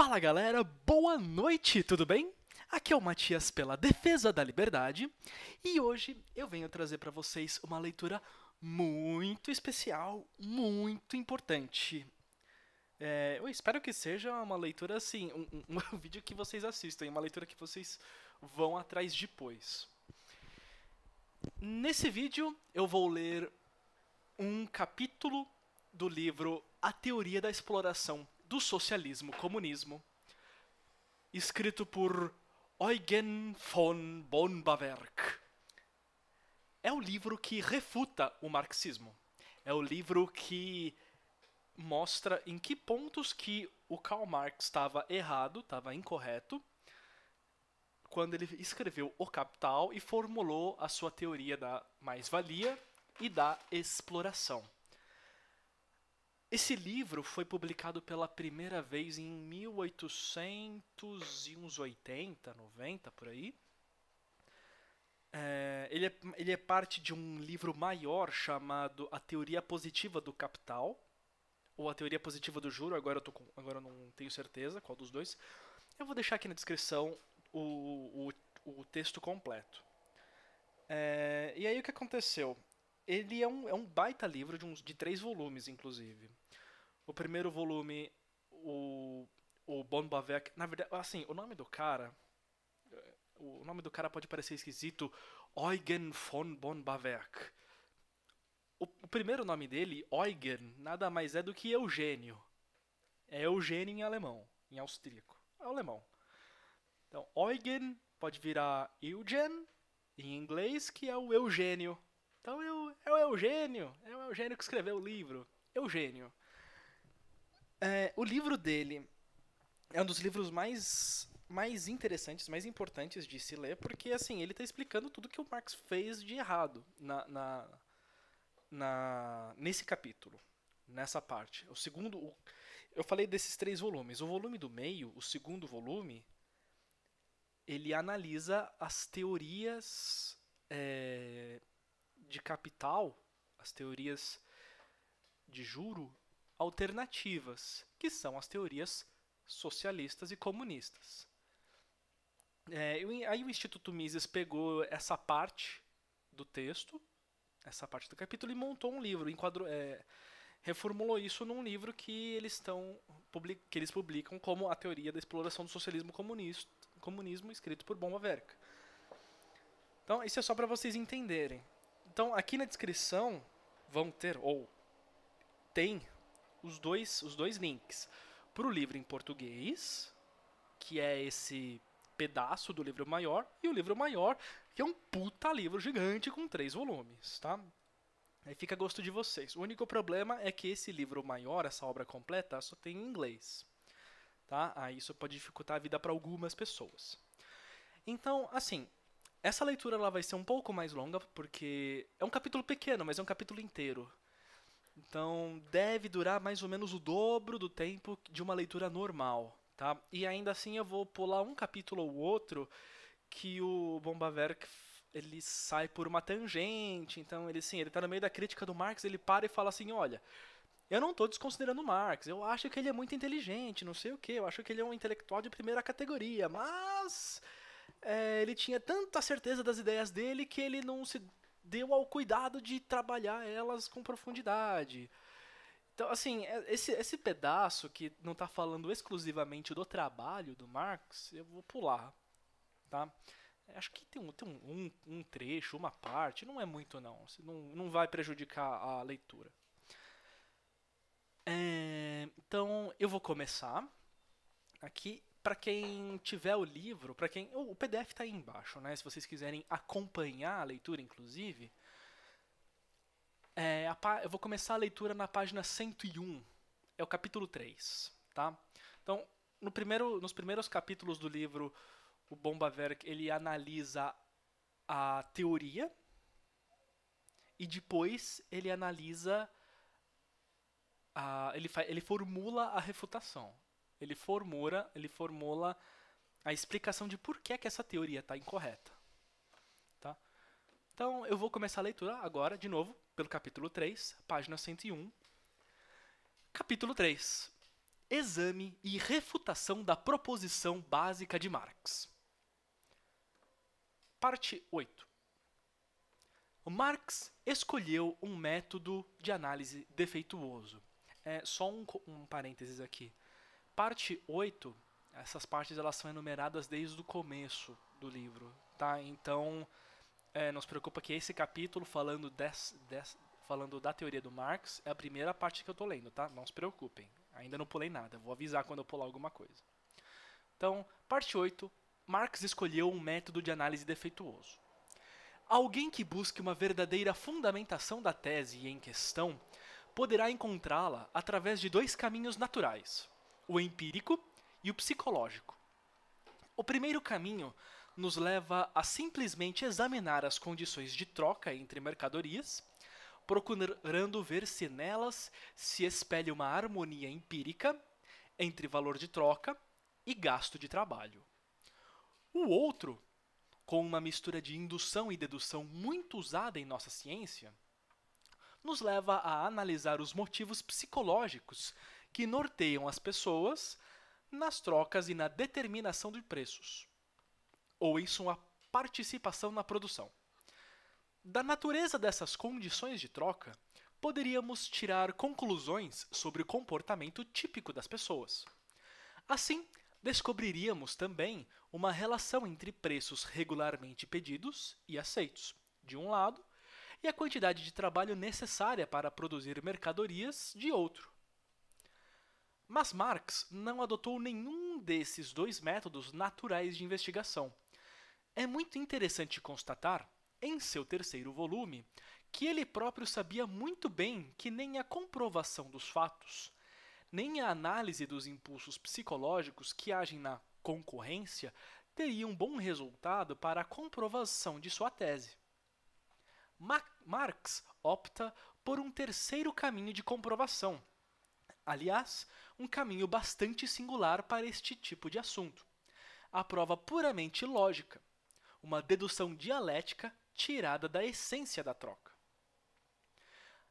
Fala galera, boa noite, tudo bem? Aqui é o Matias pela Defesa da Liberdade e hoje eu venho trazer para vocês uma leitura muito especial, muito importante. É, eu espero que seja uma leitura assim, um, um, um vídeo que vocês assistam, uma leitura que vocês vão atrás depois. Nesse vídeo eu vou ler um capítulo do livro A Teoria da Exploração do Socialismo Comunismo, escrito por Eugen von Bonbawerk. É o livro que refuta o marxismo. É o livro que mostra em que pontos que o Karl Marx estava errado, estava incorreto, quando ele escreveu O Capital e formulou a sua teoria da mais-valia e da exploração. Esse livro foi publicado pela primeira vez em 1880, 90 por aí. É, ele, é, ele é parte de um livro maior chamado A Teoria Positiva do Capital, ou A Teoria Positiva do Juro, agora eu, tô com, agora eu não tenho certeza qual dos dois. Eu vou deixar aqui na descrição o, o, o texto completo. É, e aí o que aconteceu? Ele é um, é um baita livro de, uns, de três volumes, inclusive. O primeiro volume, o, o Bon Bavec, na verdade, assim, o nome do cara, o nome do cara pode parecer esquisito, Eugen von Bon Bavec. O, o primeiro nome dele, Eugen, nada mais é do que Eugênio. É Eugênio em alemão, em austríaco. É alemão. Então, Eugen pode virar Eugen em inglês, que é o Eugênio. Então é o Eugênio, é o Eugênio que escreveu o livro. Eugênio. É, o livro dele é um dos livros mais, mais interessantes, mais importantes de se ler, porque assim ele está explicando tudo que o Marx fez de errado na, na, na, nesse capítulo, nessa parte. O segundo, o, eu falei desses três volumes. O volume do meio, o segundo volume, ele analisa as teorias é, de capital, as teorias de juro alternativas, que são as teorias socialistas e comunistas. É, aí o Instituto Mises pegou essa parte do texto, essa parte do capítulo, e montou um livro, é, reformulou isso num livro que eles, estão, que eles publicam como a teoria da exploração do socialismo comunismo, escrito por Bomba Verca. Então, isso é só para vocês entenderem. Então, aqui na descrição vão ter, ou tem, os dois, os dois links para o livro em português, que é esse pedaço do livro maior, e o livro maior, que é um puta livro gigante com três volumes, tá? Aí fica a gosto de vocês. O único problema é que esse livro maior, essa obra completa, só tem em inglês. Tá? Aí isso pode dificultar a vida para algumas pessoas. Então, assim, essa leitura ela vai ser um pouco mais longa, porque é um capítulo pequeno, mas é um capítulo inteiro. Então, deve durar mais ou menos o dobro do tempo de uma leitura normal, tá? E ainda assim eu vou pular um capítulo ou outro que o Bombaverk ele sai por uma tangente, então ele sim, ele tá no meio da crítica do Marx, ele para e fala assim, olha, eu não estou desconsiderando Marx, eu acho que ele é muito inteligente, não sei o que, eu acho que ele é um intelectual de primeira categoria, mas é, ele tinha tanta certeza das ideias dele que ele não se deu ao cuidado de trabalhar elas com profundidade. Então, assim, é, esse, esse pedaço que não está falando exclusivamente do trabalho do Marx, eu vou pular, tá? Acho que tem, um, tem um, um, trecho, uma parte, não é muito não, não, não vai prejudicar a leitura. É, então, eu vou começar aqui para quem tiver o livro, para quem o PDF está aí embaixo, né? Se vocês quiserem acompanhar a leitura, inclusive, é, a, eu vou começar a leitura na página 101, é o capítulo 3, tá? Então, no primeiro, nos primeiros capítulos do livro, o Bombaverk ele analisa a teoria e depois ele analisa a, ele, ele formula a refutação. Ele formula, ele formula a explicação de por que, que essa teoria está incorreta. Tá? Então, eu vou começar a leitura agora, de novo, pelo capítulo 3, página 101. Capítulo 3. exame e refutação da proposição básica de Marx. Parte 8. Marx escolheu um método de análise defeituoso. É só um, um parênteses aqui. Parte 8, essas partes elas são enumeradas desde o começo do livro, tá? Então, é, não se preocupa que esse capítulo falando, des, des, falando da teoria do Marx é a primeira parte que eu estou lendo, tá? Não se preocupem. Ainda não pulei nada, vou avisar quando eu pular alguma coisa. Então, parte 8, Marx escolheu um método de análise defeituoso. Alguém que busque uma verdadeira fundamentação da tese em questão poderá encontrá-la através de dois caminhos naturais: o empírico e o psicológico. O primeiro caminho nos leva a simplesmente examinar as condições de troca entre mercadorias procurando ver se nelas se espelha uma harmonia empírica entre valor de troca e gasto de trabalho. O outro, com uma mistura de indução e dedução muito usada em nossa ciência, nos leva a analisar os motivos psicológicos que norteiam as pessoas nas trocas e na determinação de preços, ou em sua participação na produção. Da natureza dessas condições de troca, poderíamos tirar conclusões sobre o comportamento típico das pessoas. Assim, descobriríamos também uma relação entre preços regularmente pedidos e aceitos, de um lado, e a quantidade de trabalho necessária para produzir mercadorias, de outro. Mas Marx não adotou nenhum desses dois métodos naturais de investigação. É muito interessante constatar em seu terceiro volume, que ele próprio sabia muito bem que nem a comprovação dos fatos, nem a análise dos impulsos psicológicos que agem na concorrência teria um bom resultado para a comprovação de sua tese. Ma Marx opta por um terceiro caminho de comprovação. Aliás, um caminho bastante singular para este tipo de assunto. A prova puramente lógica, uma dedução dialética tirada da essência da troca.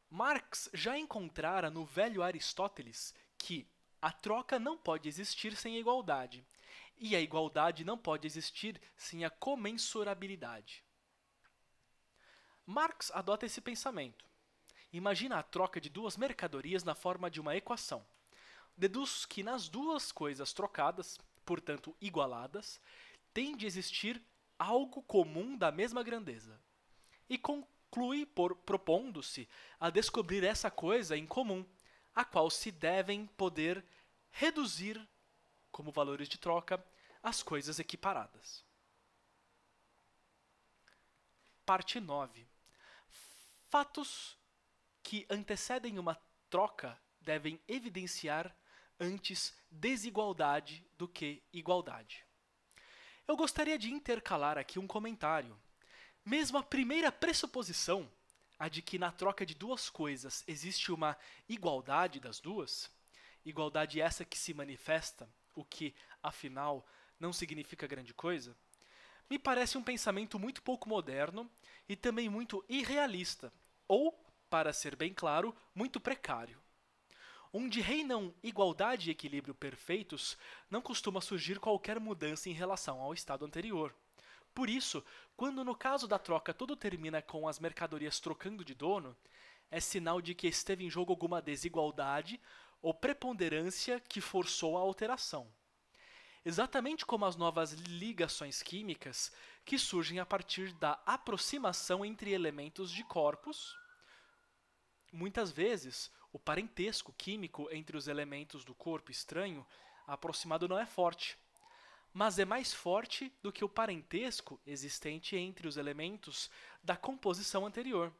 Marx já encontrara no velho Aristóteles que a troca não pode existir sem a igualdade, e a igualdade não pode existir sem a comensurabilidade. Marx adota esse pensamento. Imagina a troca de duas mercadorias na forma de uma equação. Deduz que nas duas coisas trocadas, portanto igualadas, tem de existir algo comum da mesma grandeza. E conclui por propondo-se a descobrir essa coisa em comum, a qual se devem poder reduzir como valores de troca as coisas equiparadas. Parte 9. Fatos que antecedem uma troca devem evidenciar antes desigualdade do que igualdade. Eu gostaria de intercalar aqui um comentário. Mesmo a primeira pressuposição, a de que na troca de duas coisas existe uma igualdade das duas, igualdade essa que se manifesta, o que, afinal, não significa grande coisa, me parece um pensamento muito pouco moderno e também muito irrealista, ou, para ser bem claro, muito precário. Onde reinam igualdade e equilíbrio perfeitos, não costuma surgir qualquer mudança em relação ao estado anterior. Por isso, quando no caso da troca tudo termina com as mercadorias trocando de dono, é sinal de que esteve em jogo alguma desigualdade ou preponderância que forçou a alteração. Exatamente como as novas ligações químicas que surgem a partir da aproximação entre elementos de corpos, muitas vezes o parentesco químico entre os elementos do corpo estranho aproximado não é forte, mas é mais forte do que o parentesco existente entre os elementos da composição anterior.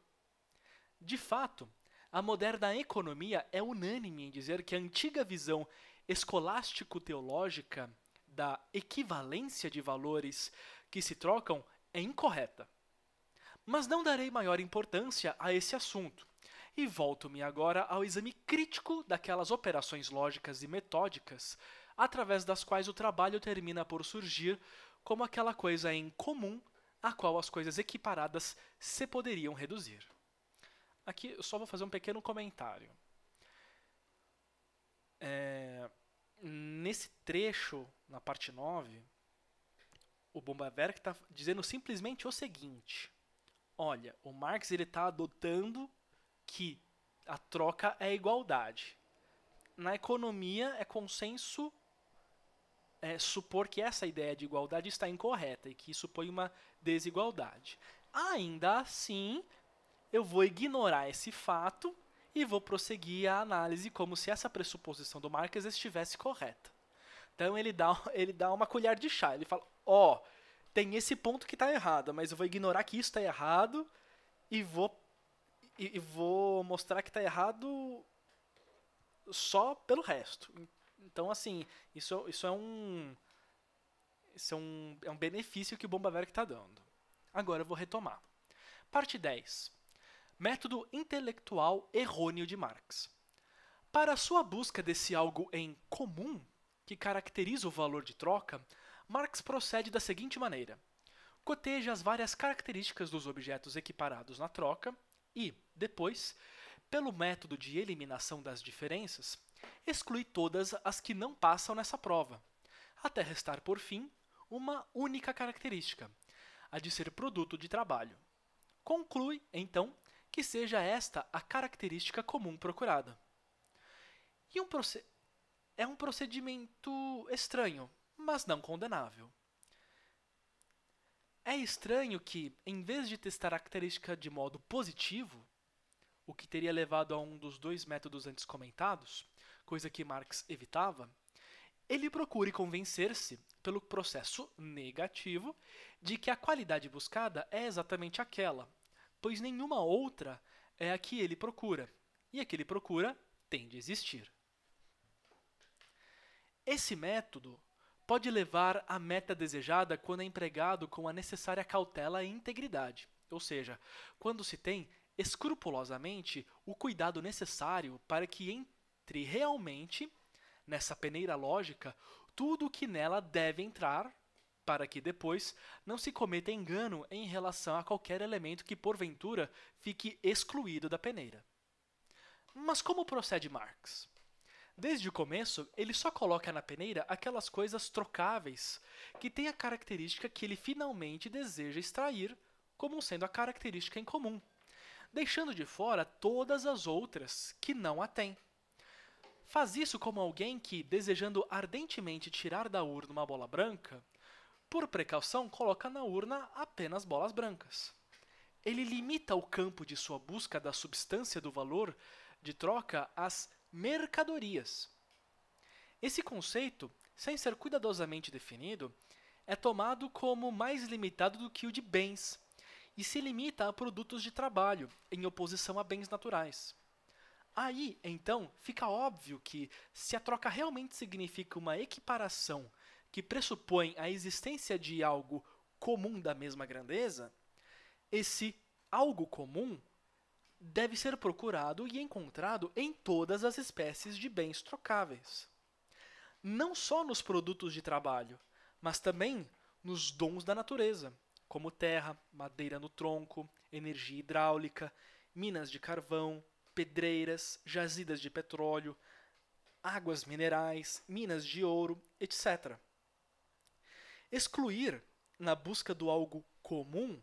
De fato, a moderna economia é unânime em dizer que a antiga visão escolástico-teológica da equivalência de valores que se trocam é incorreta. Mas não darei maior importância a esse assunto e volto-me agora ao exame crítico daquelas operações lógicas e metódicas através das quais o trabalho termina por surgir como aquela coisa em comum a qual as coisas equiparadas se poderiam reduzir. Aqui eu só vou fazer um pequeno comentário. É, nesse trecho, na parte 9, o Bombaverk está dizendo simplesmente o seguinte: olha, o Marx ele está adotando que a troca é igualdade. Na economia é consenso é, supor que essa ideia de igualdade está incorreta e que isso põe uma desigualdade. Ainda assim, eu vou ignorar esse fato e vou prosseguir a análise como se essa pressuposição do Marx estivesse correta. Então ele dá, ele dá uma colher de chá. Ele fala: ó, oh, tem esse ponto que está errado, mas eu vou ignorar que isso está errado e vou e, e vou mostrar que está errado só pelo resto. Então, assim, isso, isso é um. Isso é um, é um benefício que o Bomba Verk está dando. Agora eu vou retomar. Parte 10. Método intelectual errôneo de Marx. Para sua busca desse algo em comum, que caracteriza o valor de troca, Marx procede da seguinte maneira: coteja as várias características dos objetos equiparados na troca e, depois, pelo método de eliminação das diferenças, exclui todas as que não passam nessa prova, até restar, por fim, uma única característica, a de ser produto de trabalho. Conclui, então, que seja esta a característica comum procurada. E um é um procedimento estranho, mas não condenável. É estranho que, em vez de testar a característica de modo positivo, o que teria levado a um dos dois métodos antes comentados, coisa que Marx evitava, ele procure convencer-se, pelo processo negativo, de que a qualidade buscada é exatamente aquela, pois nenhuma outra é a que ele procura, e a que ele procura tem de existir. Esse método pode levar à meta desejada quando é empregado com a necessária cautela e integridade, ou seja, quando se tem escrupulosamente o cuidado necessário para que entre realmente nessa peneira lógica tudo o que nela deve entrar, para que depois não se cometa engano em relação a qualquer elemento que porventura fique excluído da peneira. Mas como procede Marx? Desde o começo, ele só coloca na peneira aquelas coisas trocáveis que têm a característica que ele finalmente deseja extrair como sendo a característica em comum deixando de fora todas as outras que não a têm. Faz isso como alguém que, desejando ardentemente tirar da urna uma bola branca, por precaução coloca na urna apenas bolas brancas. Ele limita o campo de sua busca da substância do valor de troca às mercadorias. Esse conceito, sem ser cuidadosamente definido, é tomado como mais limitado do que o de bens, e se limita a produtos de trabalho, em oposição a bens naturais. Aí, então, fica óbvio que, se a troca realmente significa uma equiparação que pressupõe a existência de algo comum da mesma grandeza, esse algo comum deve ser procurado e encontrado em todas as espécies de bens trocáveis. Não só nos produtos de trabalho, mas também nos dons da natureza, como terra, madeira no tronco, energia hidráulica, minas de carvão, pedreiras, jazidas de petróleo, águas minerais, minas de ouro, etc. Excluir, na busca do algo comum,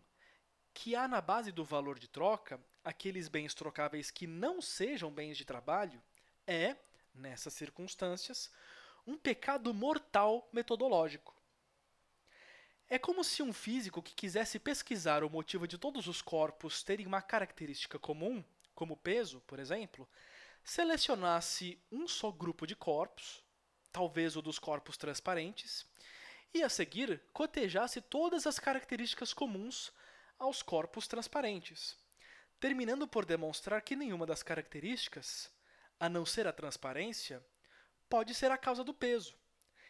que há na base do valor de troca aqueles bens trocáveis que não sejam bens de trabalho, é, nessas circunstâncias, um pecado mortal metodológico. É como se um físico que quisesse pesquisar o motivo de todos os corpos terem uma característica comum, como peso, por exemplo, selecionasse um só grupo de corpos, talvez o dos corpos transparentes, e a seguir cotejasse todas as características comuns aos corpos transparentes, terminando por demonstrar que nenhuma das características, a não ser a transparência, pode ser a causa do peso,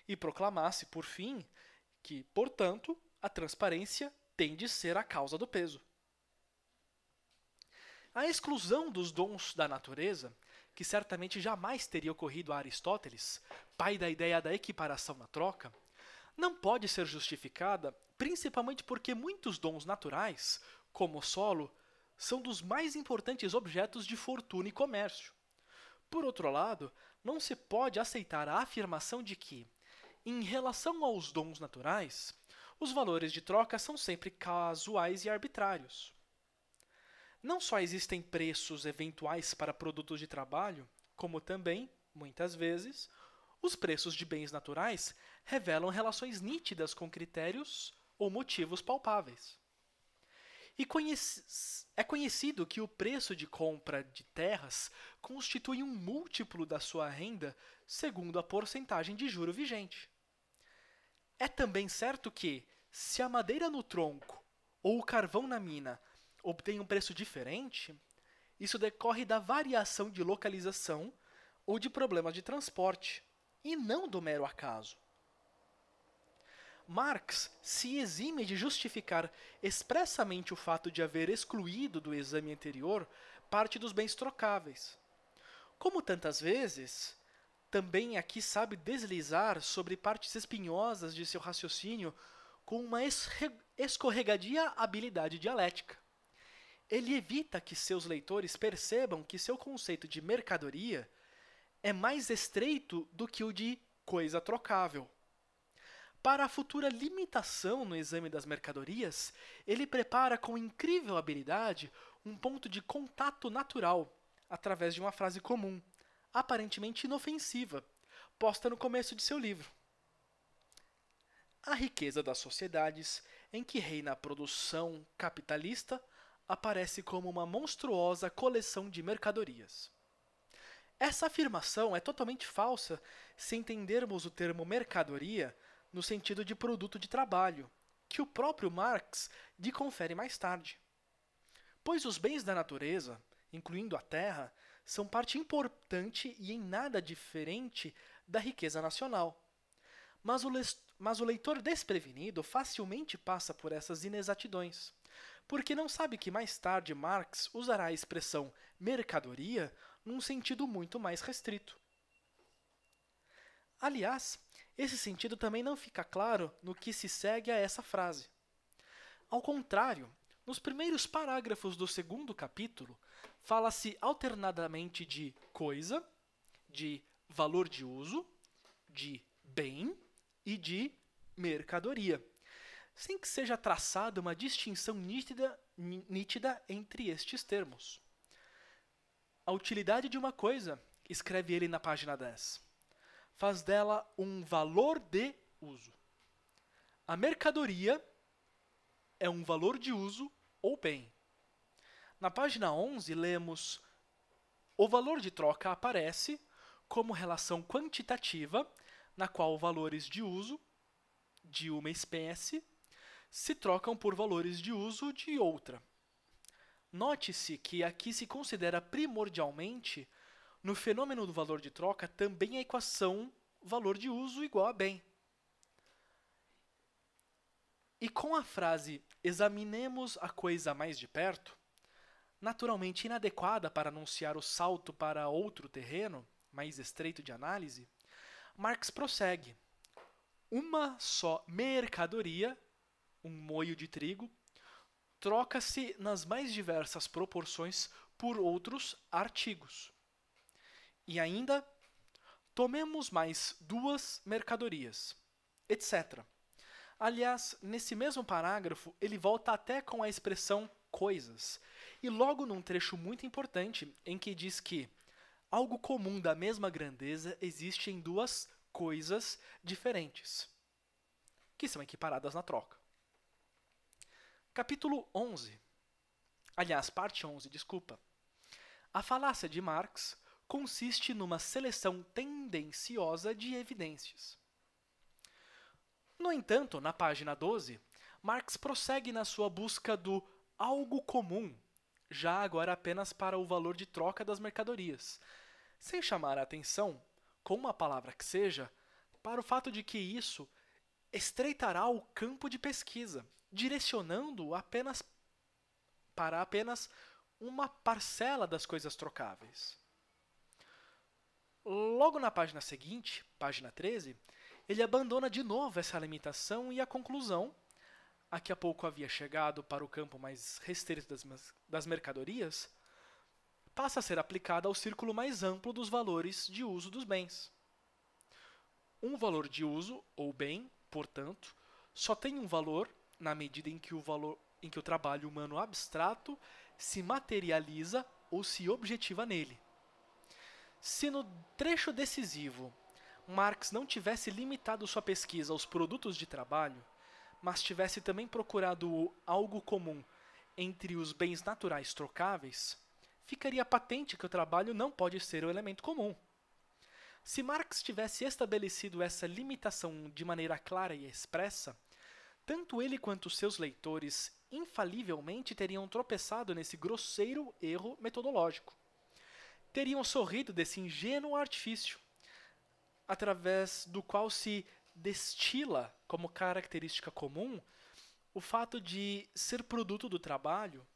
e proclamasse, por fim, que, portanto, a transparência tem de ser a causa do peso. A exclusão dos dons da natureza, que certamente jamais teria ocorrido a Aristóteles, pai da ideia da equiparação na troca, não pode ser justificada principalmente porque muitos dons naturais, como o solo, são dos mais importantes objetos de fortuna e comércio. Por outro lado, não se pode aceitar a afirmação de que, em relação aos dons naturais, os valores de troca são sempre casuais e arbitrários. Não só existem preços eventuais para produtos de trabalho, como também, muitas vezes, os preços de bens naturais revelam relações nítidas com critérios ou motivos palpáveis. E é conhecido que o preço de compra de terras constitui um múltiplo da sua renda segundo a porcentagem de juro vigente. É também certo que, se a madeira no tronco ou o carvão na mina obtém um preço diferente, isso decorre da variação de localização ou de problemas de transporte, e não do mero acaso. Marx se exime de justificar expressamente o fato de haver excluído do exame anterior parte dos bens trocáveis. Como tantas vezes, também aqui sabe deslizar sobre partes espinhosas de seu raciocínio com uma escorregadia habilidade dialética. Ele evita que seus leitores percebam que seu conceito de mercadoria é mais estreito do que o de coisa trocável. Para a futura limitação no exame das mercadorias, ele prepara com incrível habilidade um ponto de contato natural, através de uma frase comum, aparentemente inofensiva, posta no começo de seu livro. A riqueza das sociedades, em que reina a produção capitalista, aparece como uma monstruosa coleção de mercadorias. Essa afirmação é totalmente falsa se entendermos o termo mercadoria no sentido de produto de trabalho, que o próprio Marx lhe confere mais tarde. Pois os bens da natureza, incluindo a terra, são parte importante e em nada diferente da riqueza nacional. Mas o, mas o leitor desprevenido facilmente passa por essas inexatidões, porque não sabe que mais tarde Marx usará a expressão mercadoria num sentido muito mais restrito. Aliás, esse sentido também não fica claro no que se segue a essa frase. Ao contrário, nos primeiros parágrafos do segundo capítulo, fala-se alternadamente de coisa, de valor de uso, de bem e de mercadoria, sem que seja traçada uma distinção nítida, nítida entre estes termos. A utilidade de uma coisa, escreve ele na página 10 faz dela um valor de uso. A mercadoria é um valor de uso ou bem. Na página 11, lemos: o valor de troca aparece como relação quantitativa na qual valores de uso de uma espécie se trocam por valores de uso de outra. Note-se que aqui se considera primordialmente no fenômeno do valor de troca, também a equação valor de uso igual a bem. E com a frase examinemos a coisa mais de perto, naturalmente inadequada para anunciar o salto para outro terreno, mais estreito de análise, Marx prossegue. Uma só mercadoria, um moio de trigo, troca-se nas mais diversas proporções por outros artigos. E ainda, tomemos mais duas mercadorias, etc. Aliás, nesse mesmo parágrafo, ele volta até com a expressão coisas, e logo num trecho muito importante em que diz que algo comum da mesma grandeza existe em duas coisas diferentes, que são equiparadas na troca. Capítulo 11. Aliás, parte 11, desculpa. A falácia de Marx consiste numa seleção tendenciosa de evidências. No entanto, na página 12, Marx prossegue na sua busca do algo comum, já agora apenas para o valor de troca das mercadorias, sem chamar a atenção, com uma palavra que seja, para o fato de que isso estreitará o campo de pesquisa, direcionando-o apenas para apenas uma parcela das coisas trocáveis. Logo na página seguinte, página 13, ele abandona de novo essa limitação e a conclusão, a que há pouco havia chegado para o campo mais restrito das, das mercadorias, passa a ser aplicada ao círculo mais amplo dos valores de uso dos bens. Um valor de uso, ou bem, portanto, só tem um valor na medida em que o, valor, em que o trabalho humano abstrato se materializa ou se objetiva nele. Se no trecho decisivo Marx não tivesse limitado sua pesquisa aos produtos de trabalho, mas tivesse também procurado algo comum entre os bens naturais trocáveis, ficaria patente que o trabalho não pode ser o elemento comum. Se Marx tivesse estabelecido essa limitação de maneira clara e expressa, tanto ele quanto seus leitores infalivelmente teriam tropeçado nesse grosseiro erro metodológico. Teriam sorrido desse ingênuo artifício, através do qual se destila como característica comum o fato de ser produto do trabalho,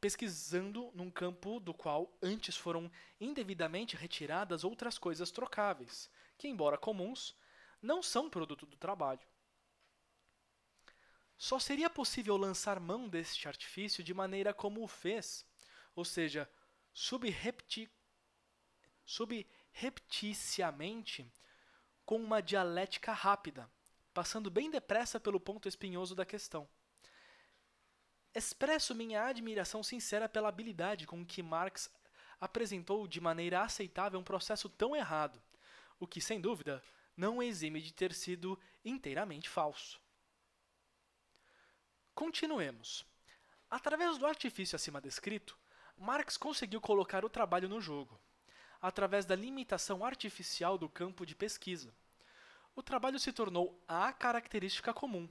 pesquisando num campo do qual antes foram indevidamente retiradas outras coisas trocáveis, que, embora comuns, não são produto do trabalho. Só seria possível lançar mão deste artifício de maneira como o fez, ou seja, subrepti subrepticiamente, com uma dialética rápida, passando bem depressa pelo ponto espinhoso da questão. Expresso minha admiração sincera pela habilidade com que Marx apresentou de maneira aceitável um processo tão errado, o que, sem dúvida, não exime de ter sido inteiramente falso. Continuemos. Através do artifício acima descrito, Marx conseguiu colocar o trabalho no jogo através da limitação artificial do campo de pesquisa. O trabalho se tornou a característica comum.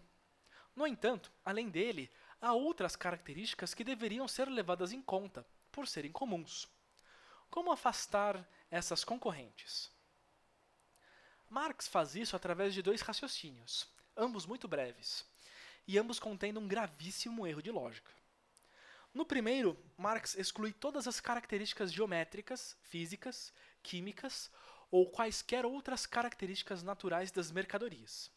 No entanto, além dele, há outras características que deveriam ser levadas em conta, por serem comuns. Como afastar essas concorrentes? Marx faz isso através de dois raciocínios, ambos muito breves, e ambos contendo um gravíssimo erro de lógica. No primeiro, Marx exclui todas as características geométricas, físicas, químicas ou quaisquer outras características naturais das mercadorias.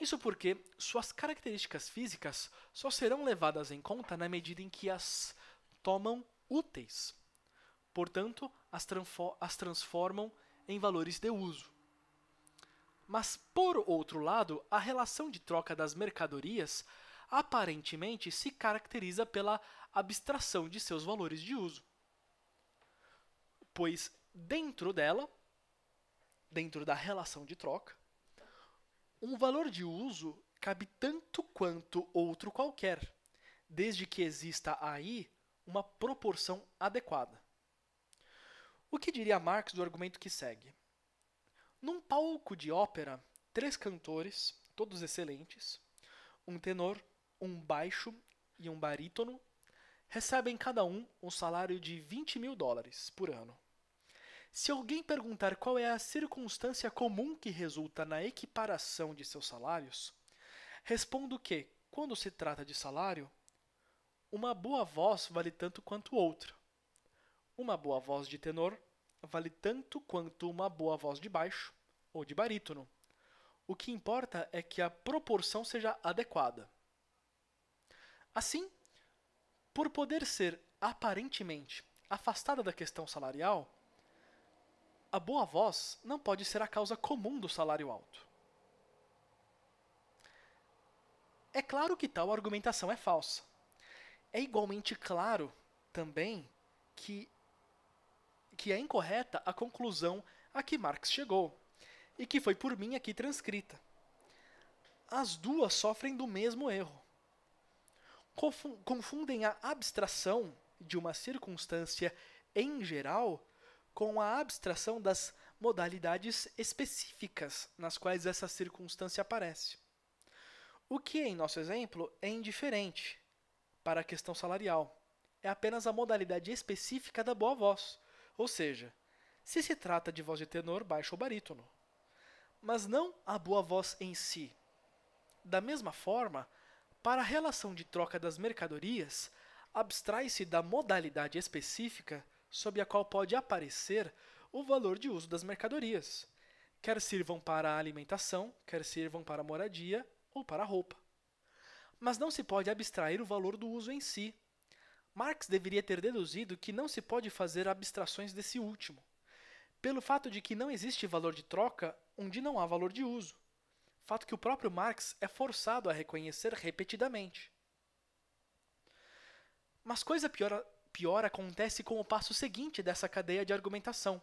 Isso porque suas características físicas só serão levadas em conta na medida em que as tomam úteis. Portanto, as, as transformam em valores de uso. Mas, por outro lado, a relação de troca das mercadorias aparentemente se caracteriza pela abstração de seus valores de uso. Pois dentro dela, dentro da relação de troca, um valor de uso cabe tanto quanto outro qualquer, desde que exista aí uma proporção adequada. O que diria Marx do argumento que segue? Num palco de ópera, três cantores, todos excelentes, um tenor, um baixo e um barítono recebem cada um um salário de 20 mil dólares por ano. Se alguém perguntar qual é a circunstância comum que resulta na equiparação de seus salários, respondo que, quando se trata de salário, uma boa voz vale tanto quanto outra. Uma boa voz de tenor vale tanto quanto uma boa voz de baixo ou de barítono. O que importa é que a proporção seja adequada. Assim, por poder ser aparentemente afastada da questão salarial, a boa voz não pode ser a causa comum do salário alto. É claro que tal argumentação é falsa. É igualmente claro também que, que é incorreta a conclusão a que Marx chegou, e que foi por mim aqui transcrita. As duas sofrem do mesmo erro confundem a abstração de uma circunstância em geral com a abstração das modalidades específicas nas quais essa circunstância aparece. O que, em nosso exemplo, é indiferente para a questão salarial. É apenas a modalidade específica da boa voz, ou seja, se se trata de voz de tenor, baixo ou barítono. Mas não a boa voz em si. Da mesma forma, para a relação de troca das mercadorias, abstrai-se da modalidade específica sob a qual pode aparecer o valor de uso das mercadorias, quer sirvam para a alimentação, quer sirvam para a moradia ou para a roupa. Mas não se pode abstrair o valor do uso em si, Marx deveria ter deduzido que não se pode fazer abstrações desse último, pelo fato de que não existe valor de troca onde não há valor de uso, fato que o próprio Marx é forçado a reconhecer repetidamente. Mas coisa pior, pior acontece com o passo seguinte dessa cadeia de argumentação.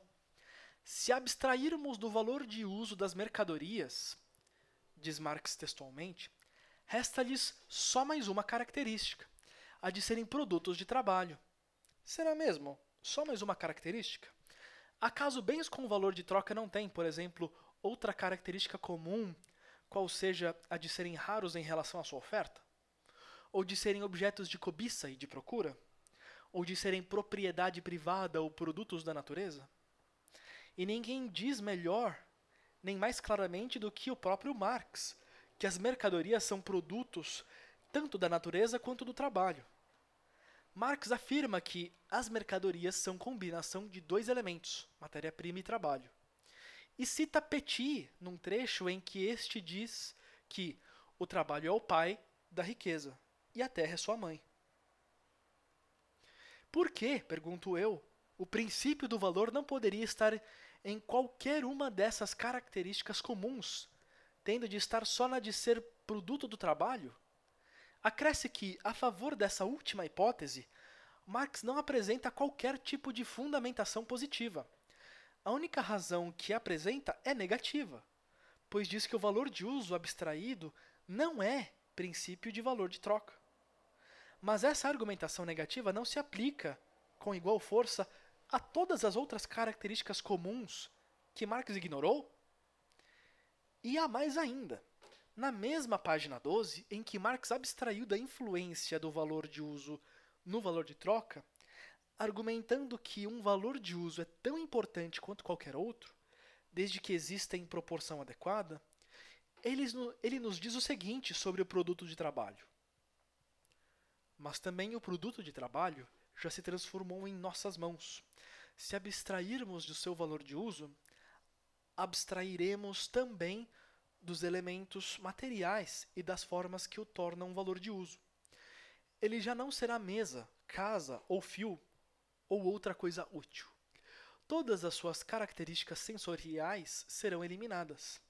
Se abstrairmos do valor de uso das mercadorias, diz Marx textualmente, resta-lhes só mais uma característica, a de serem produtos de trabalho. Será mesmo só mais uma característica? Acaso bens com valor de troca não têm, por exemplo, outra característica comum, qual seja a de serem raros em relação à sua oferta? Ou de serem objetos de cobiça e de procura? Ou de serem propriedade privada ou produtos da natureza? E ninguém diz melhor, nem mais claramente do que o próprio Marx, que as mercadorias são produtos tanto da natureza quanto do trabalho. Marx afirma que as mercadorias são combinação de dois elementos, matéria-prima e trabalho. E cita Petit num trecho em que este diz que o trabalho é o pai da riqueza e a terra é sua mãe. Por que, pergunto eu, o princípio do valor não poderia estar em qualquer uma dessas características comuns, tendo de estar só na de ser produto do trabalho? Acresce que, a favor dessa última hipótese, Marx não apresenta qualquer tipo de fundamentação positiva. A única razão que apresenta é negativa, pois diz que o valor de uso abstraído não é princípio de valor de troca. Mas essa argumentação negativa não se aplica com igual força a todas as outras características comuns que Marx ignorou? E há mais ainda. Na mesma página 12, em que Marx abstraiu da influência do valor de uso no valor de troca, argumentando que um valor de uso é tão importante quanto qualquer outro, desde que exista em proporção adequada, ele, nos diz o seguinte sobre o produto de trabalho. Mas também o produto de trabalho já se transformou em nossas mãos. Se abstrairmos do seu valor de uso, abstrairemos também dos elementos materiais e das formas que o tornam valor de uso. Ele já não será mesa, casa ou fio ou outra coisa útil. Todas as suas características sensoriais serão eliminadas.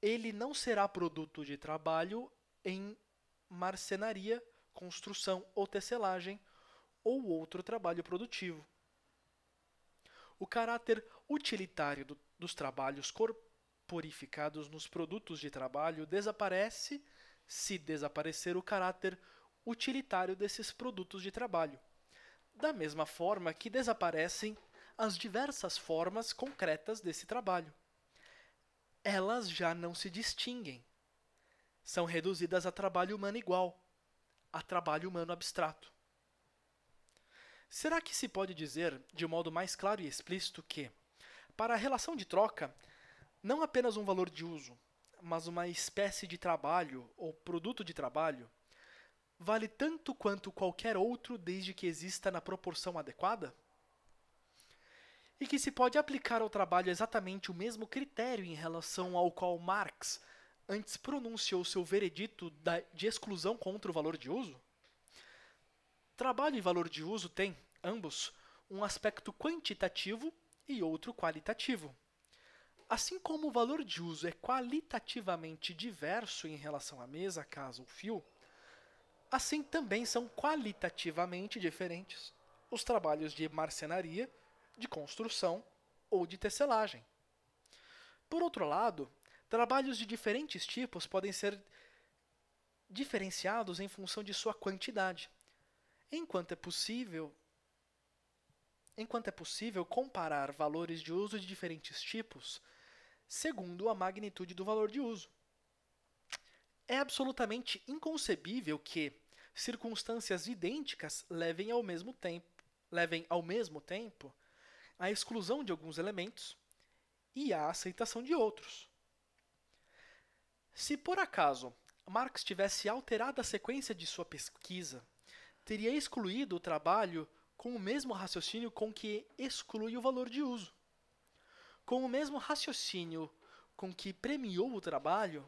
Ele não será produto de trabalho em marcenaria, construção ou tecelagem ou outro trabalho produtivo. O caráter utilitário do, dos trabalhos corporificados nos produtos de trabalho desaparece se desaparecer o caráter utilitário desses produtos de trabalho, da mesma forma que desaparecem as diversas formas concretas desse trabalho. Elas já não se distinguem. São reduzidas a trabalho humano igual, a trabalho humano abstrato. Será que se pode dizer, de um modo mais claro e explícito, que, para a relação de troca, não apenas um valor de uso, mas uma espécie de trabalho ou produto de trabalho, vale tanto quanto qualquer outro desde que exista na proporção adequada? E que se pode aplicar ao trabalho exatamente o mesmo critério em relação ao qual Marx antes pronunciou seu veredito de exclusão contra o valor de uso? Trabalho e valor de uso têm, ambos, um aspecto quantitativo e outro qualitativo. Assim como o valor de uso é qualitativamente diverso em relação à mesa, casa ou fio, assim também são qualitativamente diferentes os trabalhos de marcenaria, de construção ou de tecelagem. Por outro lado, trabalhos de diferentes tipos podem ser diferenciados em função de sua quantidade enquanto é possível enquanto é possível comparar valores de uso de diferentes tipos segundo a magnitude do valor de uso. É absolutamente inconcebível que circunstâncias idênticas levem ao mesmo tempo, levem ao mesmo tempo à exclusão de alguns elementos e à aceitação de outros. Se por acaso Marx tivesse alterado a sequência de sua pesquisa teria excluído o trabalho com o mesmo raciocínio com que exclui o valor de uso. Com o mesmo raciocínio com que premiou o trabalho,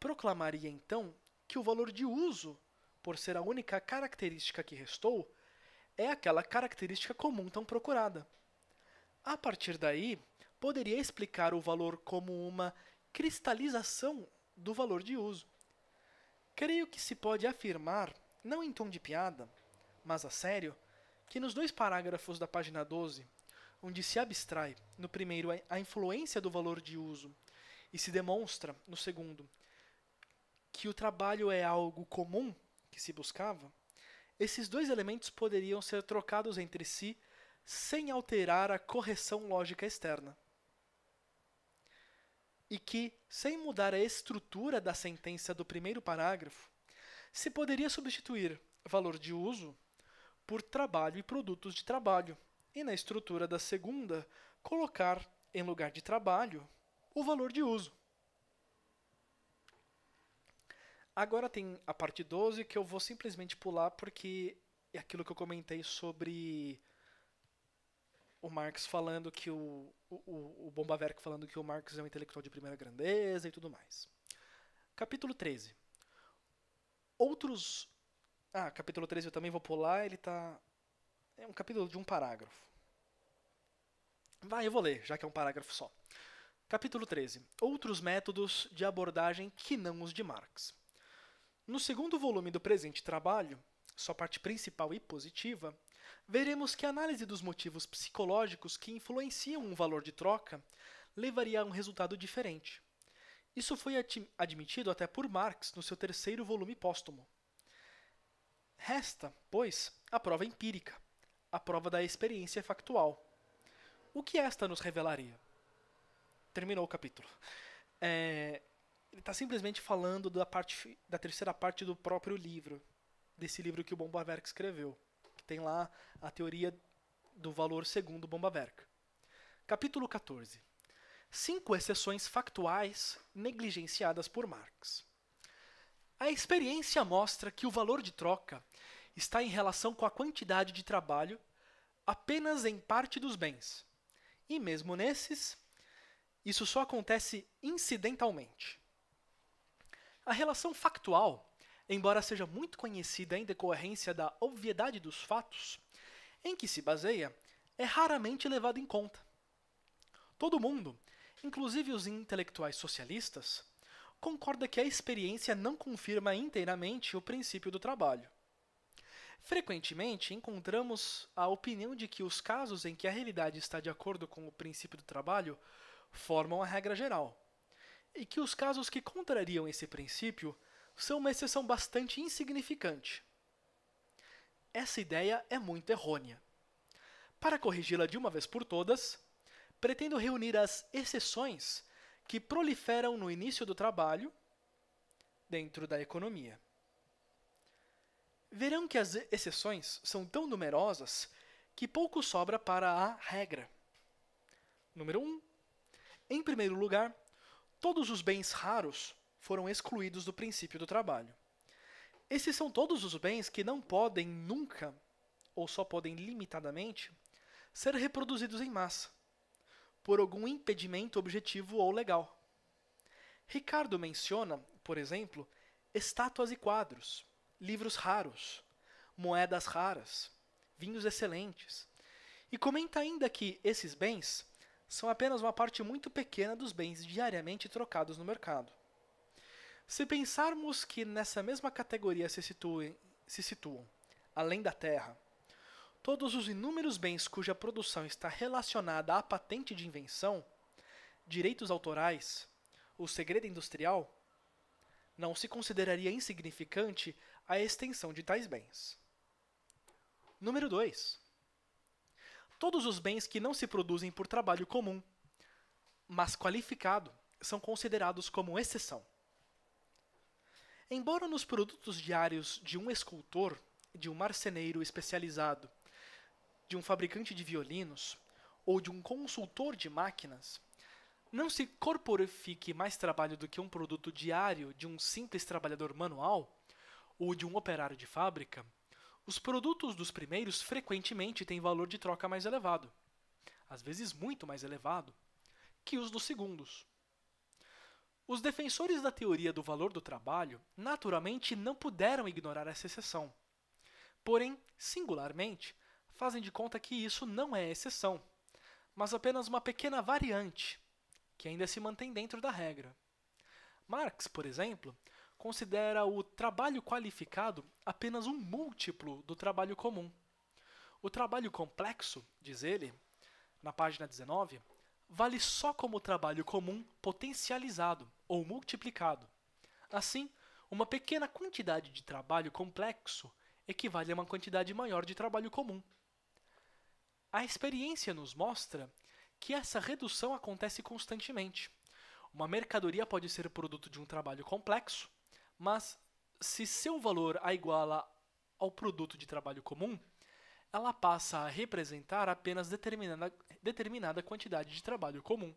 proclamaria então que o valor de uso, por ser a única característica que restou, é aquela característica comum tão procurada. A partir daí, poderia explicar o valor como uma cristalização do valor de uso. Creio que se pode afirmar, não em tom de piada, mas a sério, que nos dois parágrafos da página 12, onde se abstrai, no primeiro, a influência do valor de uso e se demonstra, no segundo, que o trabalho é algo comum que se buscava, esses dois elementos poderiam ser trocados entre si sem alterar a correção lógica externa. E que, sem mudar a estrutura da sentença do primeiro parágrafo, se poderia substituir valor de uso por trabalho e produtos de trabalho, e na estrutura da segunda, colocar, em lugar de trabalho, o valor de uso. Agora tem a parte 12 que eu vou simplesmente pular porque é aquilo que eu comentei sobre o Marx falando que o, o, o Bombaverk falando que o Marx é um intelectual de primeira grandeza e tudo mais. Capítulo 13. Outros. Ah, capítulo 13 eu também vou pular, ele tá. É um capítulo de um parágrafo. Vai, eu vou ler, já que é um parágrafo só. Capítulo 13. Outros métodos de abordagem que não os de Marx. No segundo volume do presente trabalho, sua parte principal e positiva, veremos que a análise dos motivos psicológicos que influenciam um valor de troca levaria a um resultado diferente. Isso foi admitido até por Marx no seu terceiro volume póstumo. Resta, pois, a prova empírica, a prova da experiência factual. O que esta nos revelaria? Terminou o capítulo. É, ele está simplesmente falando da, parte, da terceira parte do próprio livro, desse livro que o Bombaverk escreveu, que tem lá a teoria do valor segundo Bombaverk. Capítulo 14. Cinco exceções factuais negligenciadas por Marx. A experiência mostra que o valor de troca está em relação com a quantidade de trabalho apenas em parte dos bens. E mesmo nesses, isso só acontece incidentalmente. A relação factual, embora seja muito conhecida em decorrência da obviedade dos fatos em que se baseia, é raramente levada em conta. Todo mundo, inclusive os intelectuais socialistas, concorda que a experiência não confirma inteiramente o princípio do trabalho. Frequentemente encontramos a opinião de que os casos em que a realidade está de acordo com o princípio do trabalho formam a regra geral e que os casos que contrariam esse princípio são uma exceção bastante insignificante. Essa ideia é muito errônea. Para corrigi-la de uma vez por todas, pretendo reunir as exceções que proliferam no início do trabalho dentro da economia. Verão que as exceções são tão numerosas que pouco sobra para a regra. Número 1. Um, em primeiro lugar, todos os bens raros foram excluídos do princípio do trabalho. Esses são todos os bens que não podem nunca, ou só podem limitadamente, ser reproduzidos em massa, por algum impedimento objetivo ou legal. Ricardo menciona, por exemplo, estátuas e quadros, livros raros, moedas raras, vinhos excelentes, e comenta ainda que esses bens são apenas uma parte muito pequena dos bens diariamente trocados no mercado. Se pensarmos que nessa mesma categoria se, situem, se situam, além da terra, todos os inúmeros bens cuja produção está relacionada à patente de invenção, direitos autorais, o segredo industrial, não se consideraria insignificante a extensão de tais bens. Número 2 todos os bens que não se produzem por trabalho comum, mas qualificado, são considerados como exceção. Embora nos produtos diários de um escultor, de um marceneiro especializado, de um fabricante de violinos ou de um consultor de máquinas, não se corporifique mais trabalho do que um produto diário de um simples trabalhador manual ou de um operário de fábrica, os produtos dos primeiros frequentemente têm valor de troca mais elevado, às vezes muito mais elevado, que os dos segundos. Os defensores da teoria do valor do trabalho naturalmente não puderam ignorar essa exceção. Porém, singularmente, fazem de conta que isso não é exceção, mas apenas uma pequena variante, que ainda se mantém dentro da regra. Marx, por exemplo, considera o trabalho qualificado apenas um múltiplo do trabalho comum. O trabalho complexo, diz ele, na página 19, vale só como trabalho comum potencializado ou multiplicado. Assim, uma pequena quantidade de trabalho complexo equivale a uma quantidade maior de trabalho comum. A experiência nos mostra que essa redução acontece constantemente. Uma mercadoria pode ser produto de um trabalho complexo, mas se seu valor a iguala ao produto de trabalho comum, ela passa a representar apenas determinada, determinada quantidade de trabalho comum.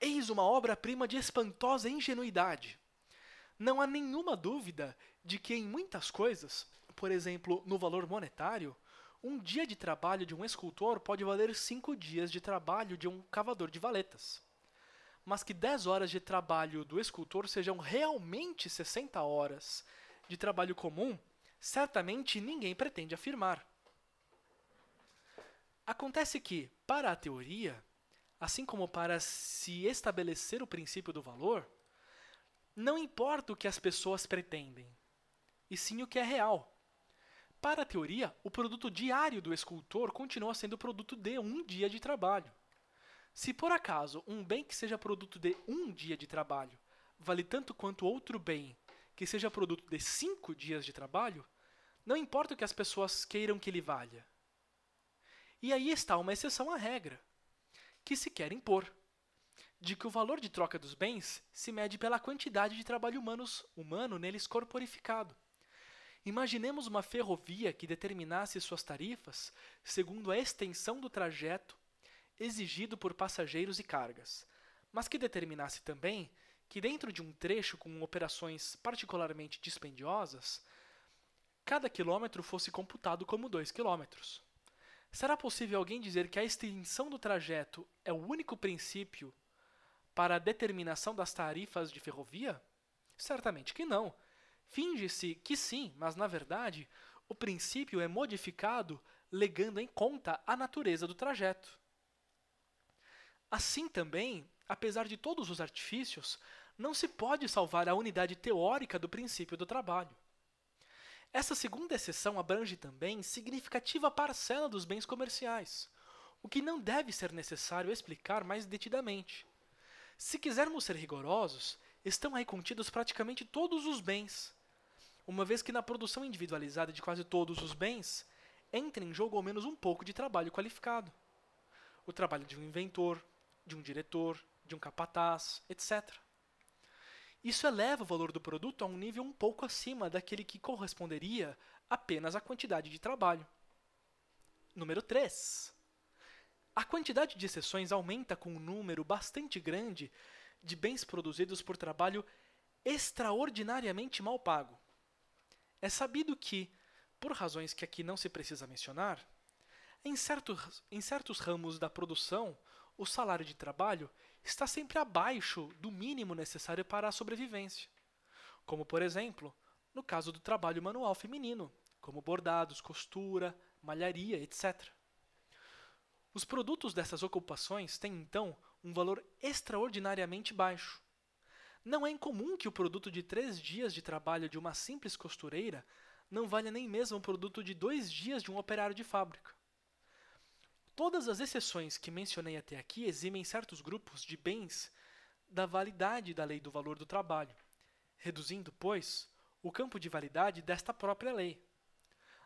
Eis uma obra-prima de espantosa ingenuidade. Não há nenhuma dúvida de que, em muitas coisas, por exemplo, no valor monetário, um dia de trabalho de um escultor pode valer cinco dias de trabalho de um cavador de valetas mas que 10 horas de trabalho do escultor sejam realmente 60 horas de trabalho comum, certamente ninguém pretende afirmar. Acontece que, para a teoria, assim como para se estabelecer o princípio do valor, não importa o que as pessoas pretendem, e sim o que é real. Para a teoria, o produto diário do escultor continua sendo o produto de um dia de trabalho. Se por acaso um bem que seja produto de um dia de trabalho vale tanto quanto outro bem que seja produto de cinco dias de trabalho, não importa o que as pessoas queiram que ele valha. E aí está uma exceção à regra, que se quer impor, de que o valor de troca dos bens se mede pela quantidade de trabalho humanos, humano neles corporificado. Imaginemos uma ferrovia que determinasse suas tarifas segundo a extensão do trajeto exigido por passageiros e cargas, mas que determinasse também que, dentro de um trecho com operações particularmente dispendiosas, cada quilômetro fosse computado como 2 quilômetros. Será possível alguém dizer que a extensão do trajeto é o único princípio para a determinação das tarifas de ferrovia? Certamente que não. Finge-se que sim, mas na verdade o princípio é modificado legando em conta a natureza do trajeto. Assim também, apesar de todos os artifícios, não se pode salvar a unidade teórica do princípio do trabalho. Essa segunda exceção abrange também significativa parcela dos bens comerciais, o que não deve ser necessário explicar mais detidamente. Se quisermos ser rigorosos, estão aí contidos praticamente todos os bens, uma vez que na produção individualizada de quase todos os bens entra em jogo ao menos um pouco de trabalho qualificado. O trabalho de um inventor, de um diretor, de um capataz, etc. Isso eleva o valor do produto a um nível um pouco acima daquele que corresponderia apenas à quantidade de trabalho. Número 3. A quantidade de sessões aumenta com um número bastante grande de bens produzidos por trabalho extraordinariamente mal pago. É sabido que, por razões que aqui não se precisa mencionar, em certos, em certos ramos da produção o salário de trabalho está sempre abaixo do mínimo necessário para a sobrevivência. Como, por exemplo, no caso do trabalho manual feminino, como bordados, costura, malharia, etc. Os produtos dessas ocupações têm, então, um valor extraordinariamente baixo. Não é incomum que o produto de três dias de trabalho de uma simples costureira não valha nem mesmo o produto de dois dias de um operário de fábrica. Todas as exceções que mencionei até aqui eximem certos grupos de bens da validade da lei do valor do trabalho, reduzindo, pois, o campo de validade desta própria lei.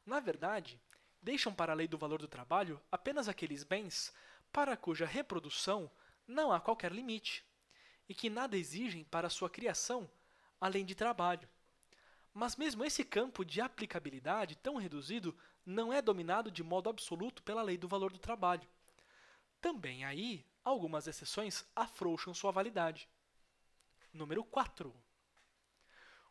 Na verdade, deixam para a lei do valor do trabalho apenas aqueles bens para cuja reprodução não há qualquer limite e que nada exigem para sua criação além de trabalho. Mas mesmo esse campo de aplicabilidade tão reduzido não é dominado de modo absoluto pela lei do valor do trabalho. Também aí, algumas exceções afrouxam sua validade. Número 4.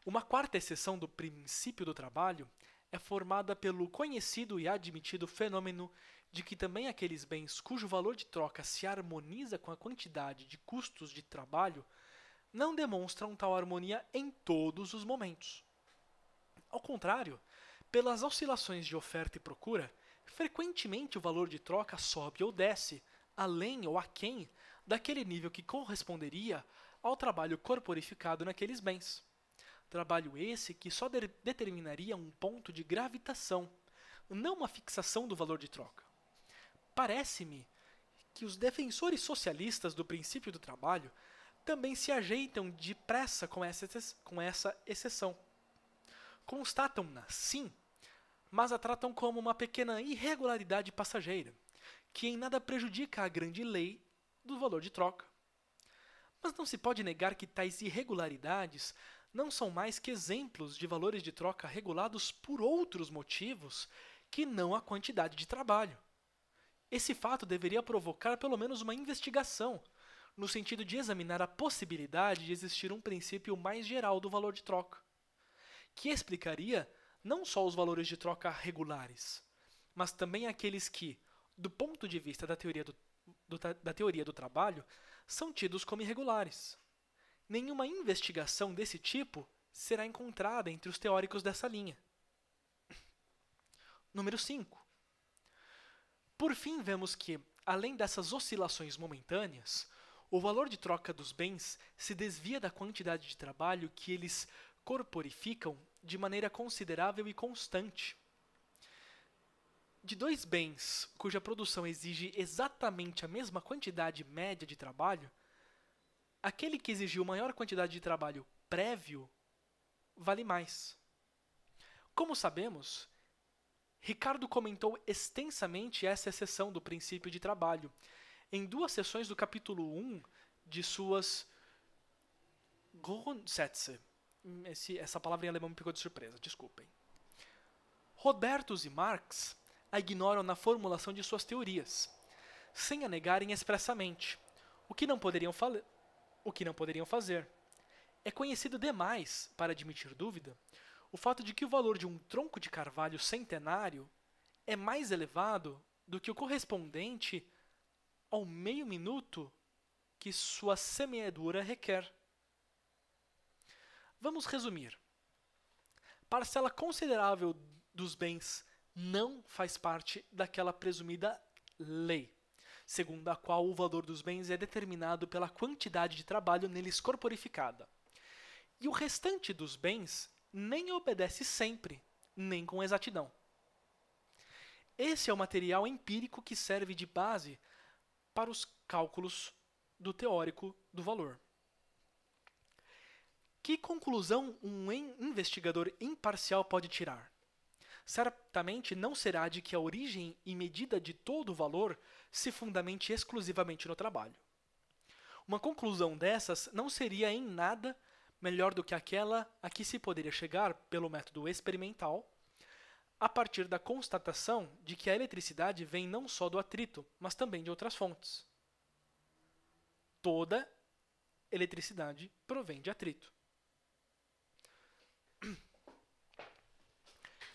Uma quarta exceção do princípio do trabalho é formada pelo conhecido e admitido fenômeno de que também aqueles bens cujo valor de troca se harmoniza com a quantidade de custos de trabalho não demonstram tal harmonia em todos os momentos. Ao contrário, pelas oscilações de oferta e procura, frequentemente o valor de troca sobe ou desce, além ou aquém daquele nível que corresponderia ao trabalho corporificado naqueles bens. Trabalho esse que só de determinaria um ponto de gravitação, não uma fixação do valor de troca. Parece-me que os defensores socialistas do princípio do trabalho também se ajeitam depressa com essa, com essa exceção. Constatam-na, sim, mas a tratam como uma pequena irregularidade passageira, que em nada prejudica a grande lei do valor de troca. Mas não se pode negar que tais irregularidades não são mais que exemplos de valores de troca regulados por outros motivos que não a quantidade de trabalho. Esse fato deveria provocar pelo menos uma investigação, no sentido de examinar a possibilidade de existir um princípio mais geral do valor de troca, que explicaria não só os valores de troca regulares, mas também aqueles que, do ponto de vista da teoria do, do, da teoria do trabalho, são tidos como irregulares. Nenhuma investigação desse tipo será encontrada entre os teóricos dessa linha. Número 5. Por fim, vemos que, além dessas oscilações momentâneas, o valor de troca dos bens se desvia da quantidade de trabalho que eles corporificam de maneira considerável e constante. De dois bens cuja produção exige exatamente a mesma quantidade média de trabalho, aquele que exigiu maior quantidade de trabalho prévio vale mais. Como sabemos, Ricardo comentou extensamente essa exceção do princípio de trabalho em duas sessões do capítulo 1 de suas Grundsätze, esse, essa palavra em alemão me pegou de surpresa, desculpem. Robertus e Marx a ignoram na formulação de suas teorias, sem a negarem expressamente, o que não poderiam, o que não poderiam fazer. É conhecido demais para admitir dúvida o fato de que o valor de um tronco de carvalho centenário é mais elevado do que o correspondente ao meio minuto que sua semeadura requer. Vamos resumir. Parcela considerável dos bens não faz parte daquela presumida lei, segundo a qual o valor dos bens é determinado pela quantidade de trabalho neles corporificada. E o restante dos bens nem obedece sempre, nem com exatidão. Esse é o material empírico que serve de base para os cálculos do teórico do valor. Que conclusão um investigador imparcial pode tirar? Certamente não será de que a origem e medida de todo o valor se fundamente exclusivamente no trabalho. Uma conclusão dessas não seria em nada melhor do que aquela a que se poderia chegar pelo método experimental, a partir da constatação de que a eletricidade vem não só do atrito, mas também de outras fontes. Toda eletricidade provém de atrito.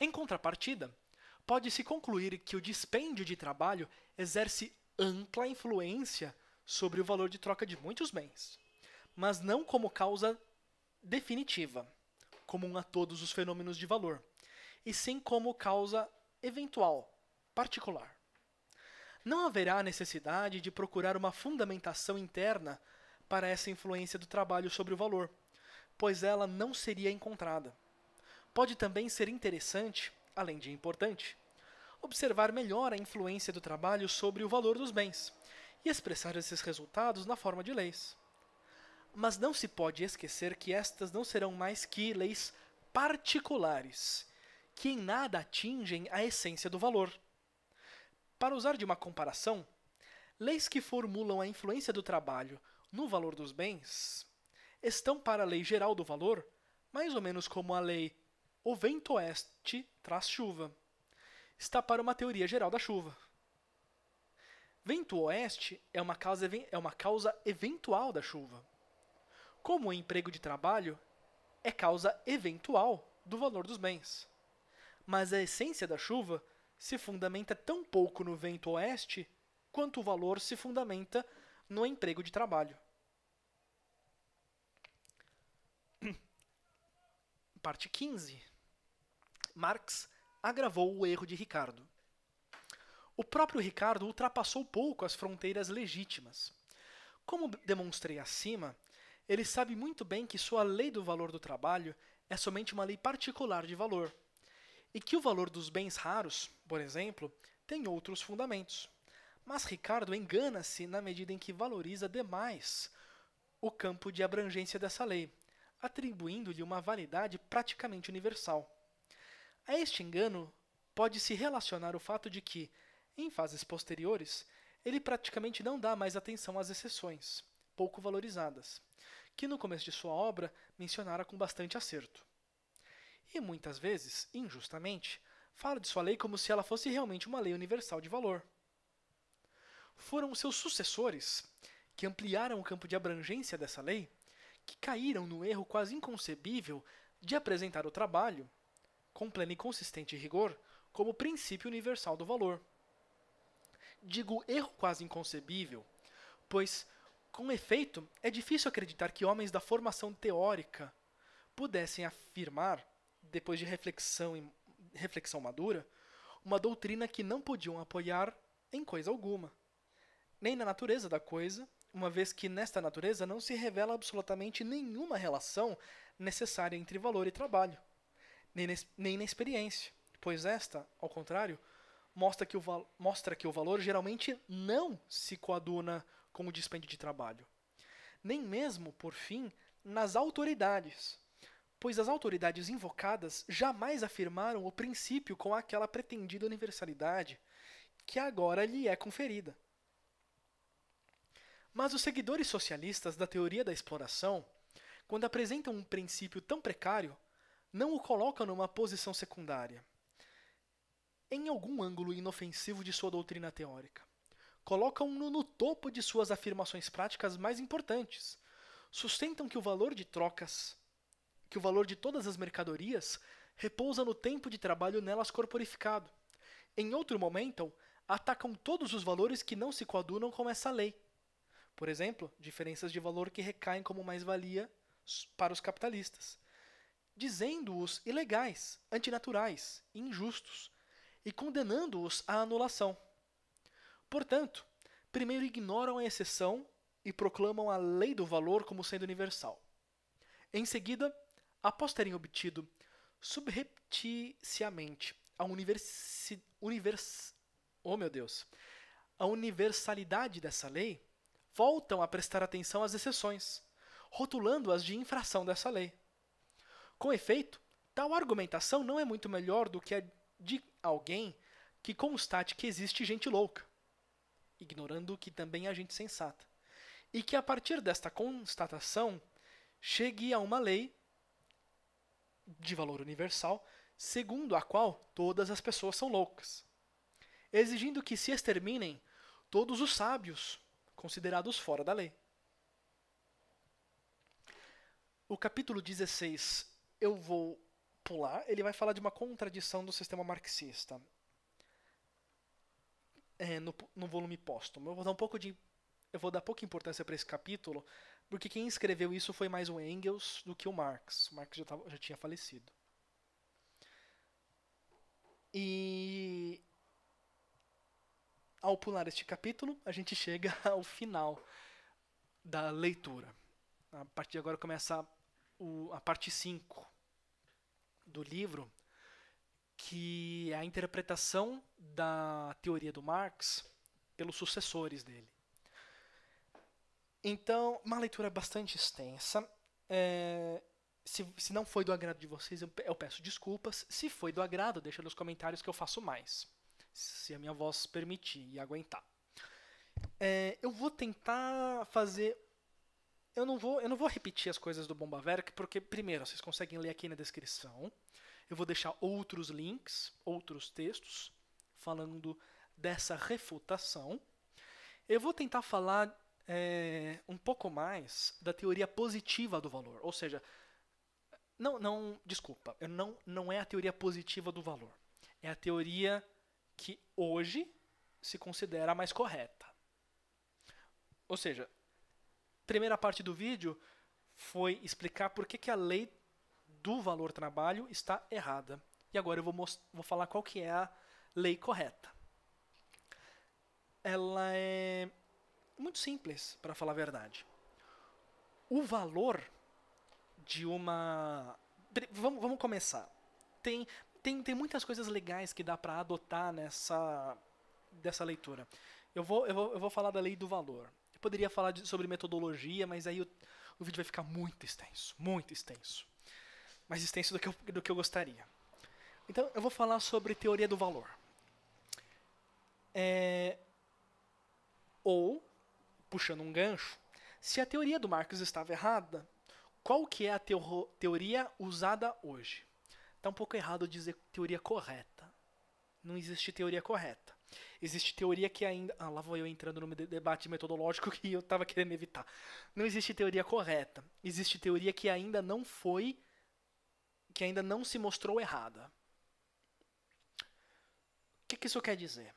Em contrapartida, pode-se concluir que o dispêndio de trabalho exerce ampla influência sobre o valor de troca de muitos bens, mas não como causa definitiva, comum a todos os fenômenos de valor, e sim como causa eventual, particular. Não haverá necessidade de procurar uma fundamentação interna para essa influência do trabalho sobre o valor, pois ela não seria encontrada pode também ser interessante, além de importante, observar melhor a influência do trabalho sobre o valor dos bens e expressar esses resultados na forma de leis. Mas não se pode esquecer que estas não serão mais que leis particulares, que em nada atingem a essência do valor. Para usar de uma comparação, leis que formulam a influência do trabalho no valor dos bens estão para a lei geral do valor mais ou menos como a lei o vento oeste traz chuva. Está para uma teoria geral da chuva. Vento oeste é uma causa, é uma causa eventual da chuva. Como o emprego de trabalho é causa eventual do valor dos bens. Mas a essência da chuva se fundamenta tão pouco no vento oeste quanto o valor se fundamenta no emprego de trabalho. Parte 15. Marx agravou o erro de Ricardo. O próprio Ricardo ultrapassou pouco as fronteiras legítimas. Como demonstrei acima, ele sabe muito bem que sua lei do valor do trabalho é somente uma lei particular de valor, e que o valor dos bens raros, por exemplo, tem outros fundamentos. Mas Ricardo engana-se na medida em que valoriza demais o campo de abrangência dessa lei, atribuindo-lhe uma validade praticamente universal. A este engano pode-se relacionar o fato de que, em fases posteriores, ele praticamente não dá mais atenção às exceções, pouco valorizadas, que no começo de sua obra mencionara com bastante acerto. E muitas vezes, injustamente, fala de sua lei como se ela fosse realmente uma lei universal de valor. Foram seus sucessores, que ampliaram o campo de abrangência dessa lei, que caíram no erro quase inconcebível de apresentar o trabalho, com pleno e consistente rigor, como princípio universal do valor. Digo erro quase inconcebível, pois, com efeito, é difícil acreditar que homens da formação teórica pudessem afirmar, depois de reflexão, reflexão madura, uma doutrina que não podiam apoiar em coisa alguma, nem na natureza da coisa, uma vez que nesta natureza não se revela absolutamente nenhuma relação necessária entre valor e trabalho, nem, nem na experiência, pois esta, ao contrário, mostra que, o, mostra que o valor geralmente não se coaduna com o dispêndio de trabalho. Nem mesmo, por fim, nas autoridades, pois as autoridades invocadas jamais afirmaram o princípio com aquela pretendida universalidade que agora lhe é conferida. Mas os seguidores socialistas da teoria da exploração, quando apresentam um princípio tão precário, não o colocam numa posição secundária, em algum ângulo inofensivo de sua doutrina teórica. Colocam-no no topo de suas afirmações práticas mais importantes. Sustentam que o valor de trocas, que o valor de todas as mercadorias, repousa no tempo de trabalho nelas corporificado. Em outro momento, atacam todos os valores que não se coadunam com essa lei por exemplo, diferenças de valor que recaem como mais-valia para os capitalistas, dizendo-os ilegais, antinaturais, injustos e condenando-os à anulação. Portanto, primeiro ignoram a exceção e proclamam a lei do valor como sendo universal. Em seguida, após terem obtido subrepticiamente a univers oh meu Deus, a universalidade dessa lei, voltam a prestar atenção às exceções, rotulando-as de infração dessa lei. Com efeito, tal argumentação não é muito melhor do que a de alguém que constate que existe gente louca, ignorando que também há gente sensata, e que a partir desta constatação chegue a uma lei de valor universal, segundo a qual todas as pessoas são loucas, exigindo que se exterminem todos os sábios, considerados fora da lei. O capítulo 16 eu vou pular, ele vai falar de uma contradição do sistema marxista. É, no, no volume póstumo. Eu vou dar um pouco de eu vou dar pouca importância para esse capítulo, porque quem escreveu isso foi mais o Engels do que o Marx. O Marx já, tava, já tinha falecido. E ao pular este capítulo, a gente chega ao final da leitura. A partir de agora começa o, a parte 5 do livro, que é a interpretação da teoria do Marx pelos sucessores dele. Então, uma leitura bastante extensa. É, se, se não foi do agrado de vocês, eu, peço desculpas. Se foi do agrado, deixa nos comentários que eu faço mais se a minha voz permitir e aguentar. É, eu vou tentar fazer. Eu não vou, eu não vou repetir as coisas do Bombaverk, porque primeiro vocês conseguem ler aqui na descrição. Eu vou deixar outros links, outros textos falando dessa refutação. Eu vou tentar falar é, um pouco mais da teoria positiva do valor, ou seja, não, não, desculpa, não, não é a teoria positiva do valor, é a teoria que hoje se considera a mais correta. Ou seja, primeira parte do vídeo foi explicar por que, que a lei do valor trabalho está errada. E agora eu vou, vou falar qual que é a lei correta. ela é muito simples, para falar a verdade. O valor de uma. Vamos, vamos começar. Tem, tem, tem muitas coisas legais que dá para adotar nessa dessa leitura. Eu vou, eu, vou, eu vou falar da lei do valor. Poderia falar de, sobre metodologia, mas aí o, o vídeo vai ficar muito extenso, muito extenso. Mais extenso do que, eu, do que eu gostaria. Então, eu vou falar sobre teoria do valor. É, ou, puxando um gancho, se a teoria do Marx estava errada, qual que é a teo teoria usada hoje? Está um pouco errado dizer teoria correta. Não existe teoria correta. Existe teoria que ainda. Ah, lá vou eu entrando no debate metodológico que eu estava querendo evitar. Não existe teoria correta. Existe teoria que ainda não foi. que ainda não se mostrou errada. O que, que isso quer dizer?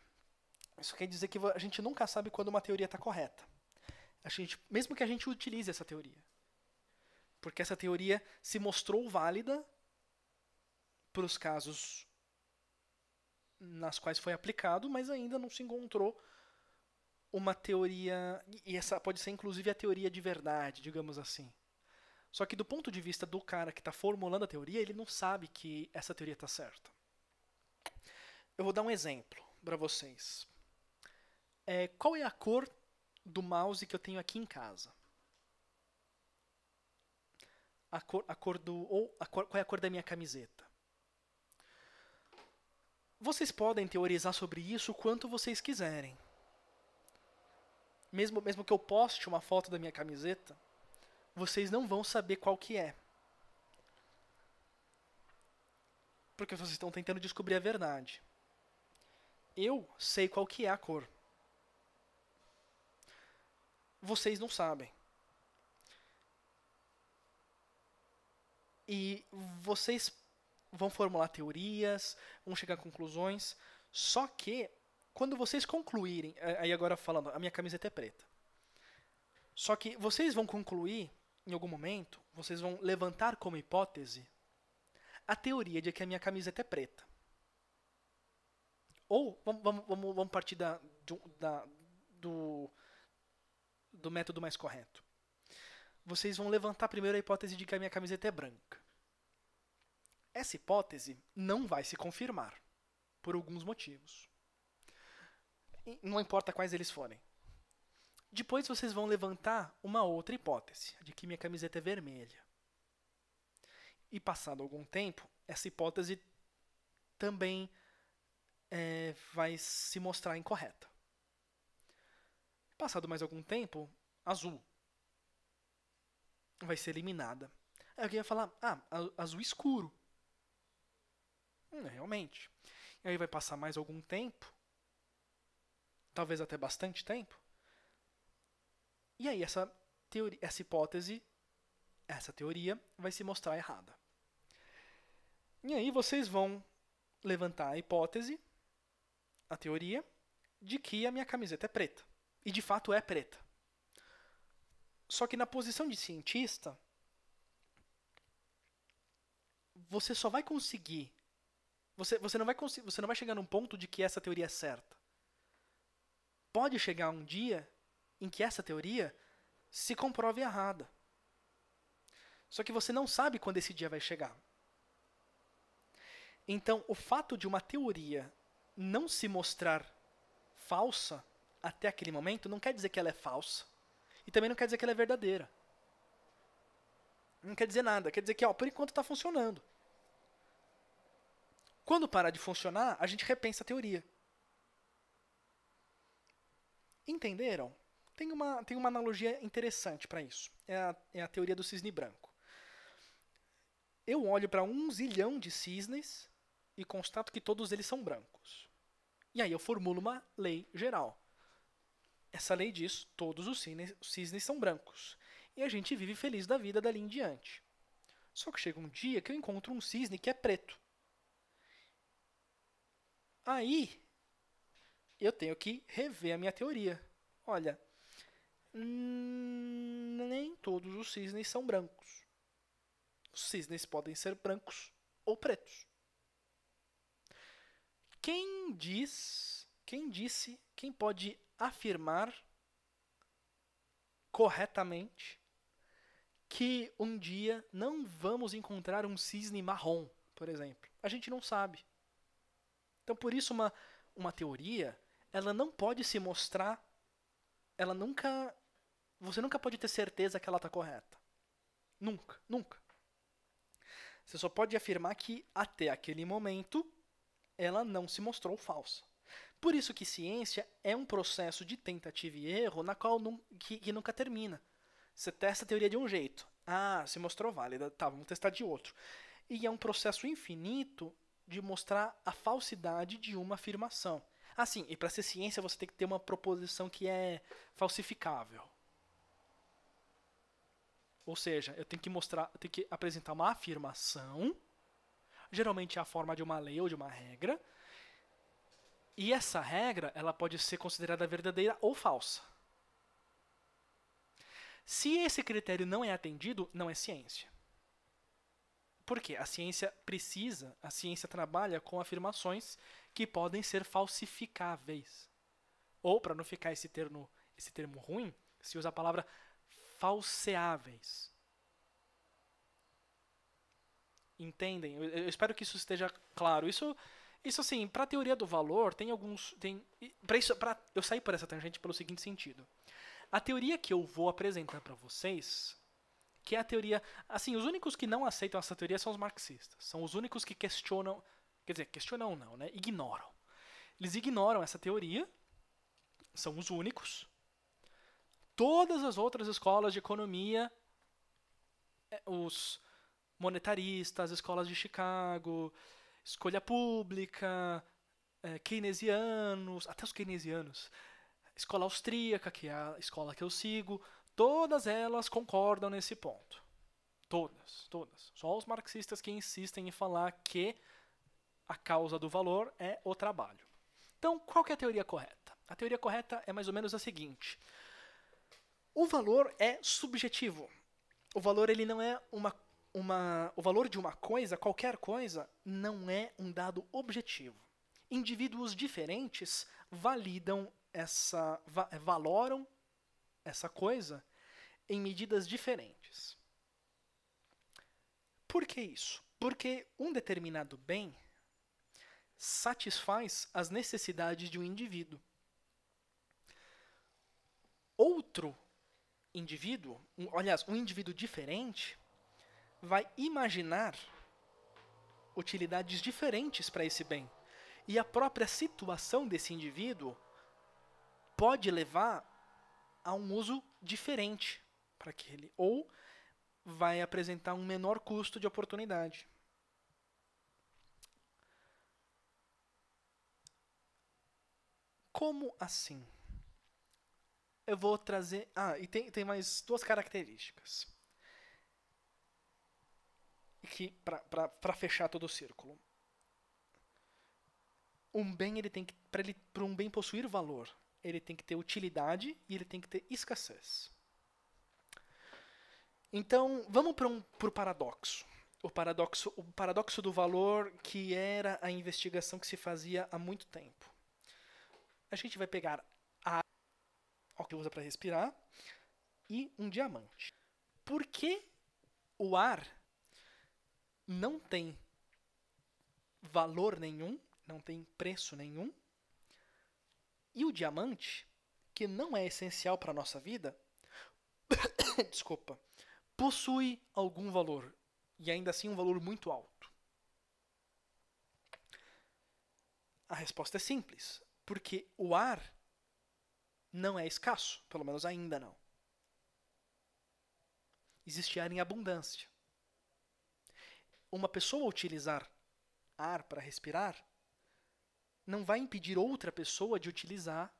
Isso quer dizer que a gente nunca sabe quando uma teoria está correta. A gente, mesmo que a gente utilize essa teoria. Porque essa teoria se mostrou válida para os casos nas quais foi aplicado, mas ainda não se encontrou uma teoria. E essa pode ser inclusive a teoria de verdade, digamos assim. Só que do ponto de vista do cara que está formulando a teoria, ele não sabe que essa teoria está certa. Eu vou dar um exemplo para vocês. É, qual é a cor do mouse que eu tenho aqui em casa? A cor, a cor do. Ou a cor, qual é a cor da minha camiseta? Vocês podem teorizar sobre isso o quanto vocês quiserem. Mesmo, mesmo que eu poste uma foto da minha camiseta, vocês não vão saber qual que é. Porque vocês estão tentando descobrir a verdade. Eu sei qual que é a cor. Vocês não sabem. E vocês vão formular teorias, vão chegar a conclusões, só que quando vocês concluírem, aí agora falando, a minha camiseta é preta. Só que vocês vão concluir em algum momento, vocês vão levantar como hipótese a teoria de que a minha camiseta é preta. Ou, vamos, vamos, vamos, partir da, da, do, do método mais correto. Vocês vão levantar primeiro a hipótese de que a minha camiseta é branca. Essa hipótese não vai se confirmar, por alguns motivos. Não importa quais eles forem. Depois vocês vão levantar uma outra hipótese, de que minha camiseta é vermelha. E passado algum tempo, essa hipótese também é, vai se mostrar incorreta. Passado mais algum tempo, azul vai ser eliminada. Aí alguém vai falar, ah, azul escuro. Hum, realmente. E aí vai passar mais algum tempo, talvez até bastante tempo. E aí essa teoria, essa hipótese, essa teoria vai se mostrar errada. E aí vocês vão levantar a hipótese a teoria de que a minha camiseta é preta. E de fato é preta. Só que na posição de cientista, você só vai conseguir. Você, você, não vai você não vai chegar num ponto de que essa teoria é certa. Pode chegar um dia em que essa teoria se comprove errada. Só que você não sabe quando esse dia vai chegar. Então, o fato de uma teoria não se mostrar falsa até aquele momento não quer dizer que ela é falsa. E também não quer dizer que ela é verdadeira. Não quer dizer nada. Quer dizer que, ó, por enquanto está funcionando. Quando parar de funcionar, a gente repensa a teoria. Entenderam? Tem uma, tem uma analogia interessante para isso. É a, é a teoria do cisne branco. Eu olho para um zilhão de cisnes e constato que todos eles são brancos. E aí eu formulo uma lei geral. Essa lei diz: todos os cisnes, cisnes são brancos. E a gente vive feliz da vida dali em diante. Só que chega um dia que eu encontro um cisne que é preto. Aí eu tenho que rever a minha teoria. Olha, hum, nem todos os cisnes são brancos. Os cisnes podem ser brancos ou pretos. Quem diz, quem disse, quem pode afirmar corretamente que um dia não vamos encontrar um cisne marrom, por exemplo. A gente não sabe. Então, por isso, uma, uma teoria, ela não pode se mostrar, ela nunca, você nunca pode ter certeza que ela está correta. Nunca, nunca. Você só pode afirmar que até aquele momento ela não se mostrou falsa. Por isso que ciência é um processo de tentativa e erro na qual que, que nunca termina. Você testa a teoria de um jeito. Ah, se mostrou válida. Tá, vamos testar de outro. E é um processo infinito de mostrar a falsidade de uma afirmação. Assim, e para ser ciência você tem que ter uma proposição que é falsificável. Ou seja, eu tenho que mostrar, eu tenho que apresentar uma afirmação, geralmente é a forma de uma lei ou de uma regra, e essa regra, ela pode ser considerada verdadeira ou falsa. Se esse critério não é atendido, não é ciência. Por quê? A ciência precisa, a ciência trabalha com afirmações que podem ser falsificáveis. Ou, para não ficar esse termo, esse termo ruim, se usa a palavra falseáveis. Entendem? Eu, eu espero que isso esteja claro. Isso, isso assim, para a teoria do valor, tem alguns. Tem, pra isso, pra, eu saí por essa tangente pelo seguinte sentido. A teoria que eu vou apresentar para vocês, que é a teoria, assim, os únicos que não aceitam essa teoria são os marxistas. São os únicos que questionam, quer dizer, questionam não, né? Ignoram. Eles ignoram essa teoria. São os únicos. Todas as outras escolas de economia, é, os monetaristas, escolas de Chicago, escolha pública, é, keynesianos, até os keynesianos, escola austríaca, que é a escola que eu sigo, todas elas concordam nesse ponto. Todas, todas. Só os marxistas que insistem em falar que a causa do valor é o trabalho. Então, qual é a teoria correta? A teoria correta é mais ou menos a seguinte: o valor é subjetivo. O valor ele não é uma, uma o valor de uma coisa, qualquer coisa, não é um dado objetivo. Indivíduos diferentes validam essa valoram essa coisa em medidas diferentes. Por que isso? Porque um determinado bem satisfaz as necessidades de um indivíduo. Outro indivíduo, um, aliás, um indivíduo diferente, vai imaginar utilidades diferentes para esse bem. E a própria situação desse indivíduo pode levar a um uso diferente para aquele, ou vai apresentar um menor custo de oportunidade. Como assim? Eu vou trazer. Ah, e tem, tem mais duas características. Que para fechar todo o círculo. Um bem ele tem que para um bem possuir valor, ele tem que ter utilidade e ele tem que ter escassez. Então, vamos para um, o paradoxo. O paradoxo, o paradoxo do valor que era a investigação que se fazia há muito tempo. A gente vai pegar ar, o que usa para respirar, e um diamante. Por que o ar não tem valor nenhum, não tem preço nenhum, e o diamante, que não é essencial para a nossa vida, desculpa, possui algum valor, e ainda assim um valor muito alto. A resposta é simples, porque o ar não é escasso, pelo menos ainda não. Existe ar em abundância. Uma pessoa utilizar ar para respirar não vai impedir outra pessoa de utilizar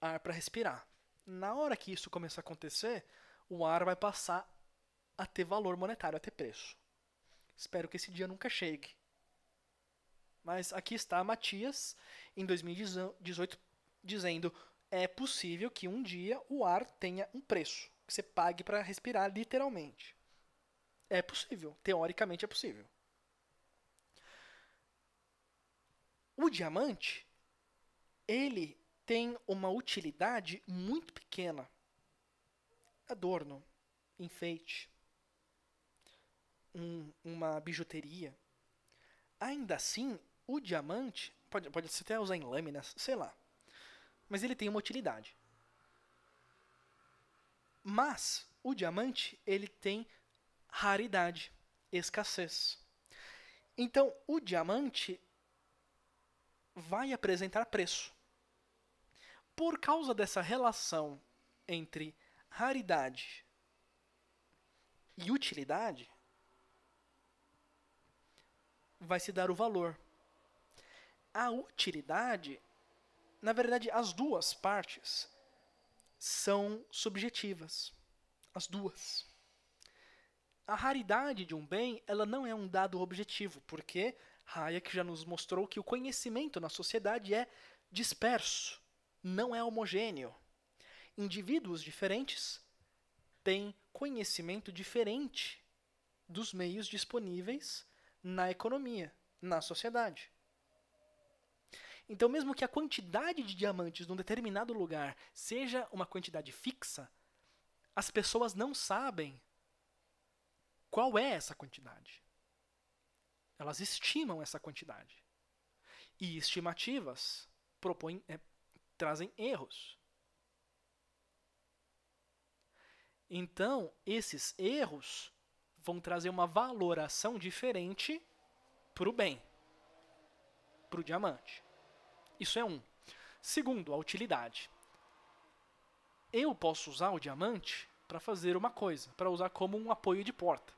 ar para respirar. Na hora que isso começar a acontecer, o ar vai passar a ter valor monetário, a ter preço. Espero que esse dia nunca chegue. Mas aqui está Matias, em 2018, dizendo: é possível que um dia o ar tenha um preço, que você pague para respirar, literalmente. É possível, teoricamente é possível. O diamante, ele tem uma utilidade muito pequena. Adorno, enfeite, um, uma bijuteria. Ainda assim, o diamante, pode, pode até usar em lâminas, sei lá. Mas ele tem uma utilidade. Mas o diamante, ele tem raridade, escassez. Então, o diamante vai apresentar preço. Por causa dessa relação entre raridade e utilidade, vai se dar o valor. A utilidade, na verdade, as duas partes são subjetivas. As duas. A raridade de um bem, ela não é um dado objetivo, porque Hayek já nos mostrou que o conhecimento na sociedade é disperso, não é homogêneo. Indivíduos diferentes têm conhecimento diferente dos meios disponíveis na economia, na sociedade. Então, mesmo que a quantidade de diamantes num determinado lugar seja uma quantidade fixa, as pessoas não sabem qual é essa quantidade. Elas estimam essa quantidade. E estimativas propõem, é, trazem erros. Então, esses erros vão trazer uma valoração diferente para o bem, para o diamante. Isso é um. Segundo, a utilidade. Eu posso usar o diamante para fazer uma coisa, para usar como um apoio de porta.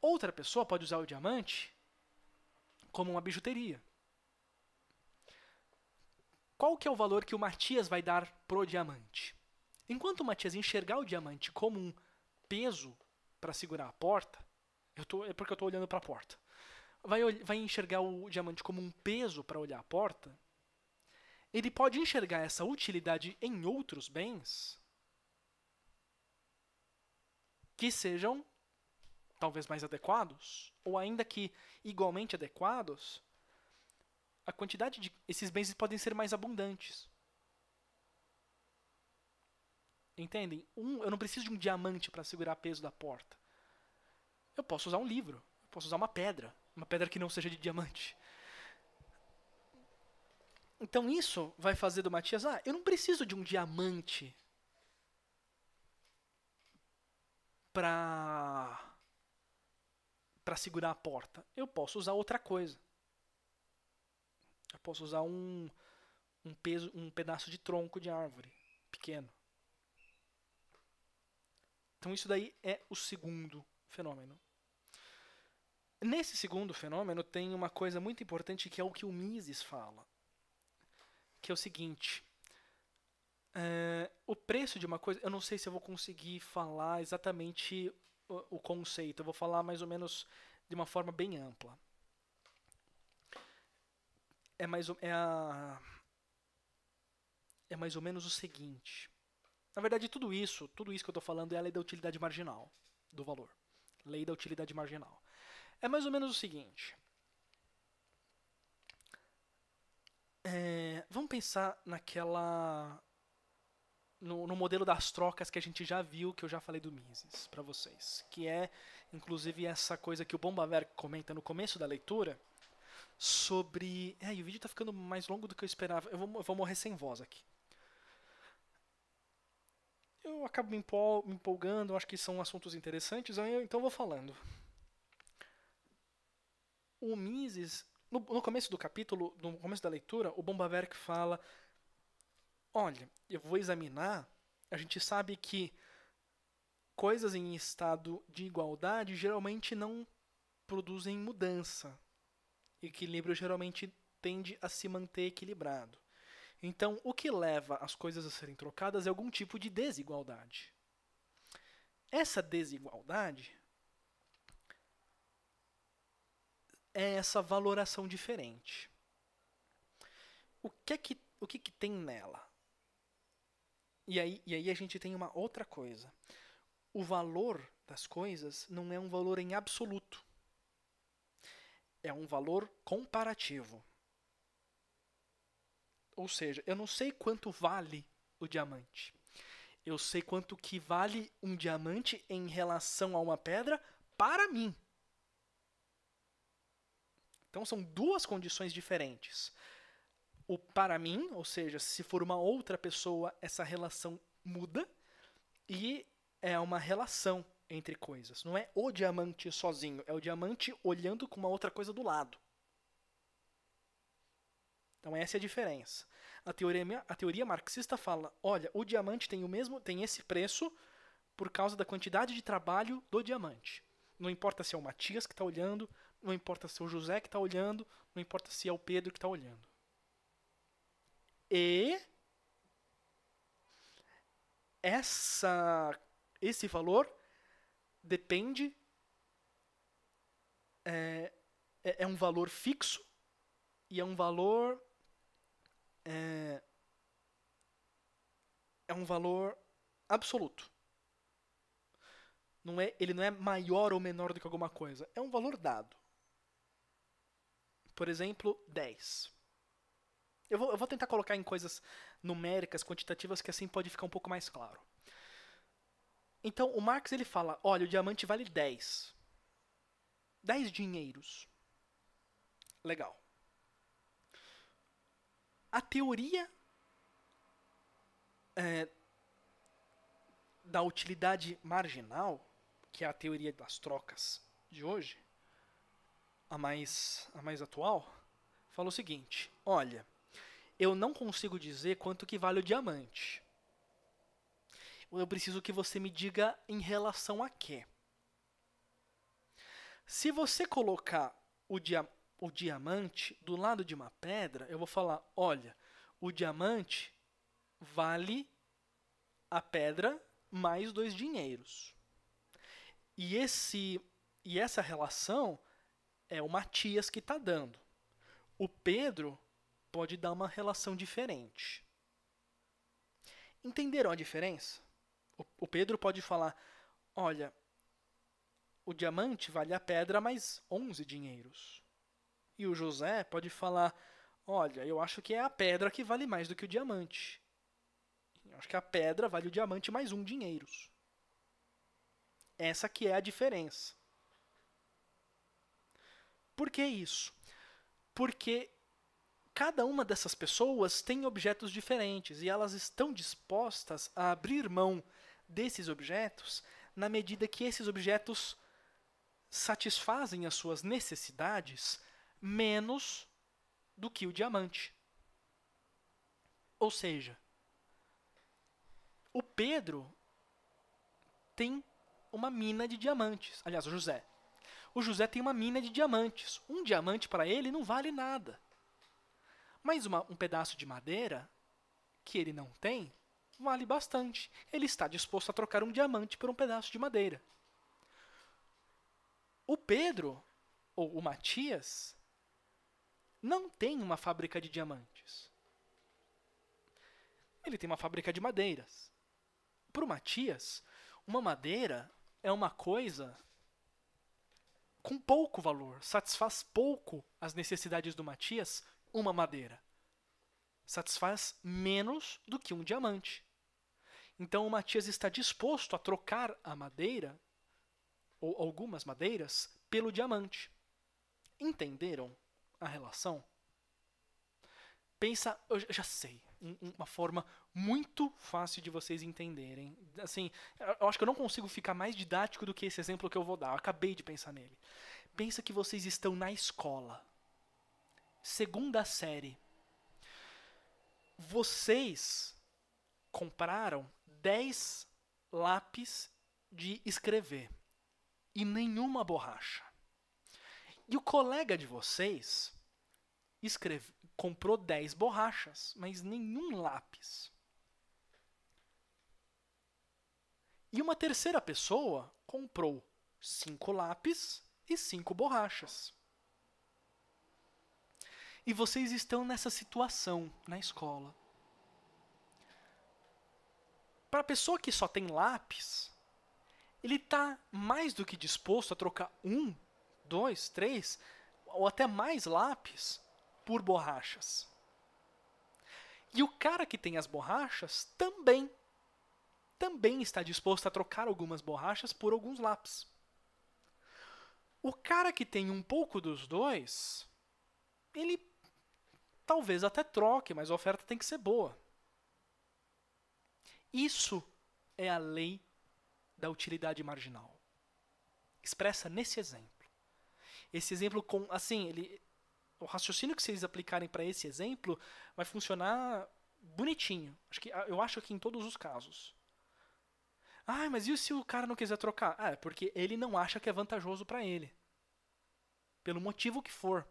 Outra pessoa pode usar o diamante como uma bijuteria. Qual que é o valor que o Matias vai dar pro diamante? Enquanto o Matias enxergar o diamante como um peso para segurar a porta, eu tô, é porque eu estou olhando para a porta. Vai, vai enxergar o diamante como um peso para olhar a porta. Ele pode enxergar essa utilidade em outros bens que sejam talvez mais adequados, ou ainda que igualmente adequados, a quantidade de esses bens podem ser mais abundantes. Entendem? Um, eu não preciso de um diamante para segurar peso da porta. Eu posso usar um livro, eu posso usar uma pedra, uma pedra que não seja de diamante. Então isso vai fazer do Matias, ah, eu não preciso de um diamante para para segurar a porta. Eu posso usar outra coisa. Eu posso usar um um peso, um pedaço de tronco de árvore pequeno. Então isso daí é o segundo fenômeno. Nesse segundo fenômeno tem uma coisa muito importante que é o que o Mises fala, que é o seguinte: é, o preço de uma coisa, eu não sei se eu vou conseguir falar exatamente o, o conceito, eu vou falar mais ou menos de uma forma bem ampla. É mais, é, a, é mais ou menos o seguinte. Na verdade, tudo isso, tudo isso que eu estou falando é a lei da utilidade marginal do valor. Lei da utilidade marginal. É mais ou menos o seguinte. É, vamos pensar naquela. No, no, modelo das trocas que a gente já viu, que eu já falei do Mises para vocês. Que é, inclusive, essa coisa que o Bombaverk comenta no começo da leitura sobre. É, o vídeo está ficando mais longo do que eu esperava. Eu vou, eu vou morrer sem voz aqui eu acabo me, empolgando, acho que são assuntos interessantes, então vou falando. O Mises, no, no, começo do capítulo, no começo da leitura, o Bombaverk fala: Olha, eu vou examinar. A gente sabe que coisas em estado de igualdade geralmente não produzem mudança. Equilíbrio geralmente tende a se manter equilibrado. Então, o que leva as coisas a serem trocadas é algum tipo de desigualdade. Essa desigualdade é essa valoração diferente. O que é que, o que, que tem nela? E aí, e aí a gente tem uma outra coisa. O valor das coisas não é um valor em absoluto. É um valor comparativo. Ou seja, eu não sei quanto vale o diamante. Eu sei quanto que vale um diamante em relação a uma pedra para mim. Então são duas condições diferentes. O para mim, ou seja, se for uma outra pessoa, essa relação muda e é uma relação entre coisas. Não é o diamante sozinho, é o diamante olhando com uma outra coisa do lado. Então essa é a diferença. A teoria, a teoria marxista fala, olha, o diamante tem o mesmo, tem esse preço por causa da quantidade de trabalho do diamante. Não importa se é o Matias que está olhando, não importa se é o José que está olhando, não importa se é o Pedro que está olhando. E essa, esse valor depende é, é, é um valor fixo e é um valor é, é um valor absoluto. Não é, ele não é maior ou menor do que alguma coisa. É um valor dado. Por exemplo, 10. Eu vou, eu vou tentar colocar em coisas numéricas, quantitativas, que assim pode ficar um pouco mais claro. Então, o Marx ele fala, olha, o diamante vale 10. 10 dinheiros. Legal. A teoria é, da utilidade marginal, que é a teoria das trocas de hoje, a mais, a mais atual, fala o seguinte: olha, eu não consigo dizer quanto que vale o diamante. Eu preciso que você me diga em relação a quê. Se você colocar o, dia, o diamante do lado de uma pedra, eu vou falar: olha, o diamante vale a pedra mais dois dinheiros. E, esse, e essa relação é o Matias que está dando. O Pedro pode dar uma relação diferente. Entenderam a diferença? O, o Pedro pode falar: olha, o diamante vale a pedra mais 11 dinheiros. E o José pode falar: Olha, eu acho que é a pedra que vale mais do que o diamante. Eu acho que a pedra vale o diamante mais um dinheiros. Essa que é a diferença. Por que isso? Porque cada uma dessas pessoas tem objetos diferentes e elas estão dispostas a abrir mão desses objetos na medida que esses objetos satisfazem as suas necessidades menos do que o diamante. Ou seja, o Pedro tem uma mina de diamantes. Aliás, o José. O José tem uma mina de diamantes. Um diamante para ele não vale nada. Mas uma, um pedaço de madeira que ele não tem vale bastante. Ele está disposto a trocar um diamante por um pedaço de madeira. O Pedro, ou o Matias, não tem uma fábrica de diamantes. Ele tem uma fábrica de madeiras. Para o Matias, uma madeira é uma coisa com pouco valor, satisfaz pouco as necessidades do Matias, uma madeira. Satisfaz menos do que um diamante. Então o Matias está disposto a trocar a madeira, ou algumas madeiras, pelo diamante. Entenderam a relação? Pensa, eu já sei, uma forma muito fácil de vocês entenderem. Assim, eu acho que eu não consigo ficar mais didático do que esse exemplo que eu vou dar. Eu acabei de pensar nele. Pensa que vocês estão na escola. Segunda série. Vocês compraram 10 lápis de escrever e nenhuma borracha. E o colega de vocês escreve, comprou 10 borrachas, mas nenhum lápis. E uma terceira pessoa comprou cinco lápis e cinco borrachas. E vocês estão nessa situação na escola. Para a pessoa que só tem lápis, ele está mais do que disposto a trocar um dois, três ou até mais lápis por borrachas. E o cara que tem as borrachas também também está disposto a trocar algumas borrachas por alguns lápis. O cara que tem um pouco dos dois, ele talvez até troque, mas a oferta tem que ser boa. Isso é a lei da utilidade marginal. Expressa nesse exemplo. Esse exemplo com, assim, ele, o raciocínio que vocês aplicarem para esse exemplo vai funcionar bonitinho. Acho que, eu acho que em todos os casos. Ah, mas e se o cara não quiser trocar? Ah, é porque ele não acha que é vantajoso para ele. Pelo motivo que for.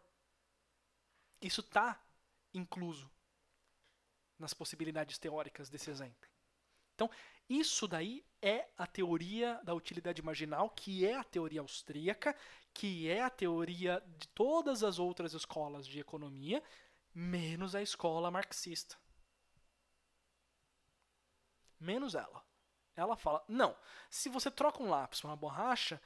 Isso está incluso nas possibilidades teóricas desse exemplo. Então, isso daí é a teoria da utilidade marginal, que é a teoria austríaca, que é a teoria de todas as outras escolas de economia, menos a escola marxista. Menos ela. Ela fala: não, se você troca um lápis por uma borracha,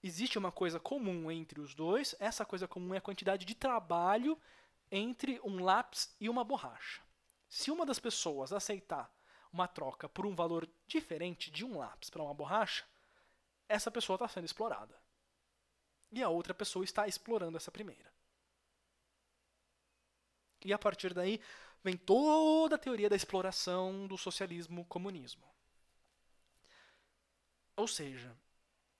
existe uma coisa comum entre os dois. Essa coisa comum é a quantidade de trabalho entre um lápis e uma borracha. Se uma das pessoas aceitar uma troca por um valor diferente de um lápis para uma borracha, essa pessoa está sendo explorada. E a outra pessoa está explorando essa primeira. E a partir daí vem toda a teoria da exploração do socialismo-comunismo. Ou seja,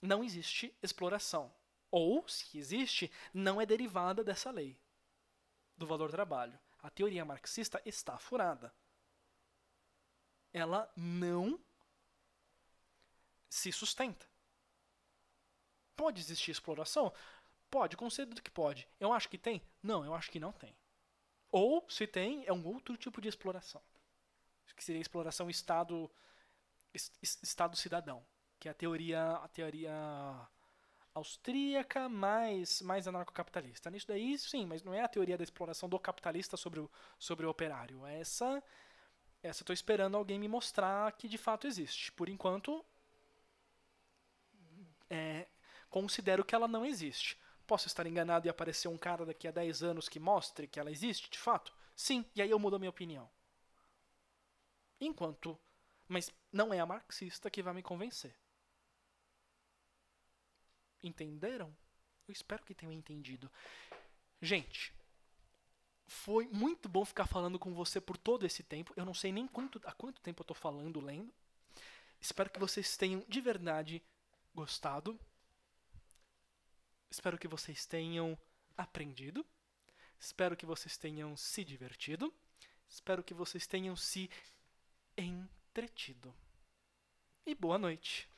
não existe exploração. Ou, se existe, não é derivada dessa lei do valor trabalho. A teoria marxista está furada. Ela não se sustenta. Pode existir exploração? Pode, concedo que pode. Eu acho que tem? Não, eu acho que não tem. Ou, se tem, é um outro tipo de exploração. Que seria exploração Estado Estado cidadão que é a teoria, a teoria austríaca mais, mais anarcocapitalista. Nisso daí, sim, mas não é a teoria da exploração do capitalista sobre o, sobre o operário. Essa essa estou esperando alguém me mostrar que de fato existe. Por enquanto, é, considero que ela não existe. Posso estar enganado e aparecer um cara daqui a 10 anos que mostre que ela existe, de fato? Sim, e aí eu mudo a minha opinião. Enquanto. Mas não é a marxista que vai me convencer. Entenderam? Eu espero que tenham entendido. Gente, foi muito bom ficar falando com você por todo esse tempo. Eu não sei nem quanto, há quanto tempo eu estou falando, lendo. Espero que vocês tenham de verdade gostado. Espero que vocês tenham aprendido. Espero que vocês tenham se divertido. Espero que vocês tenham se entretido. E boa noite.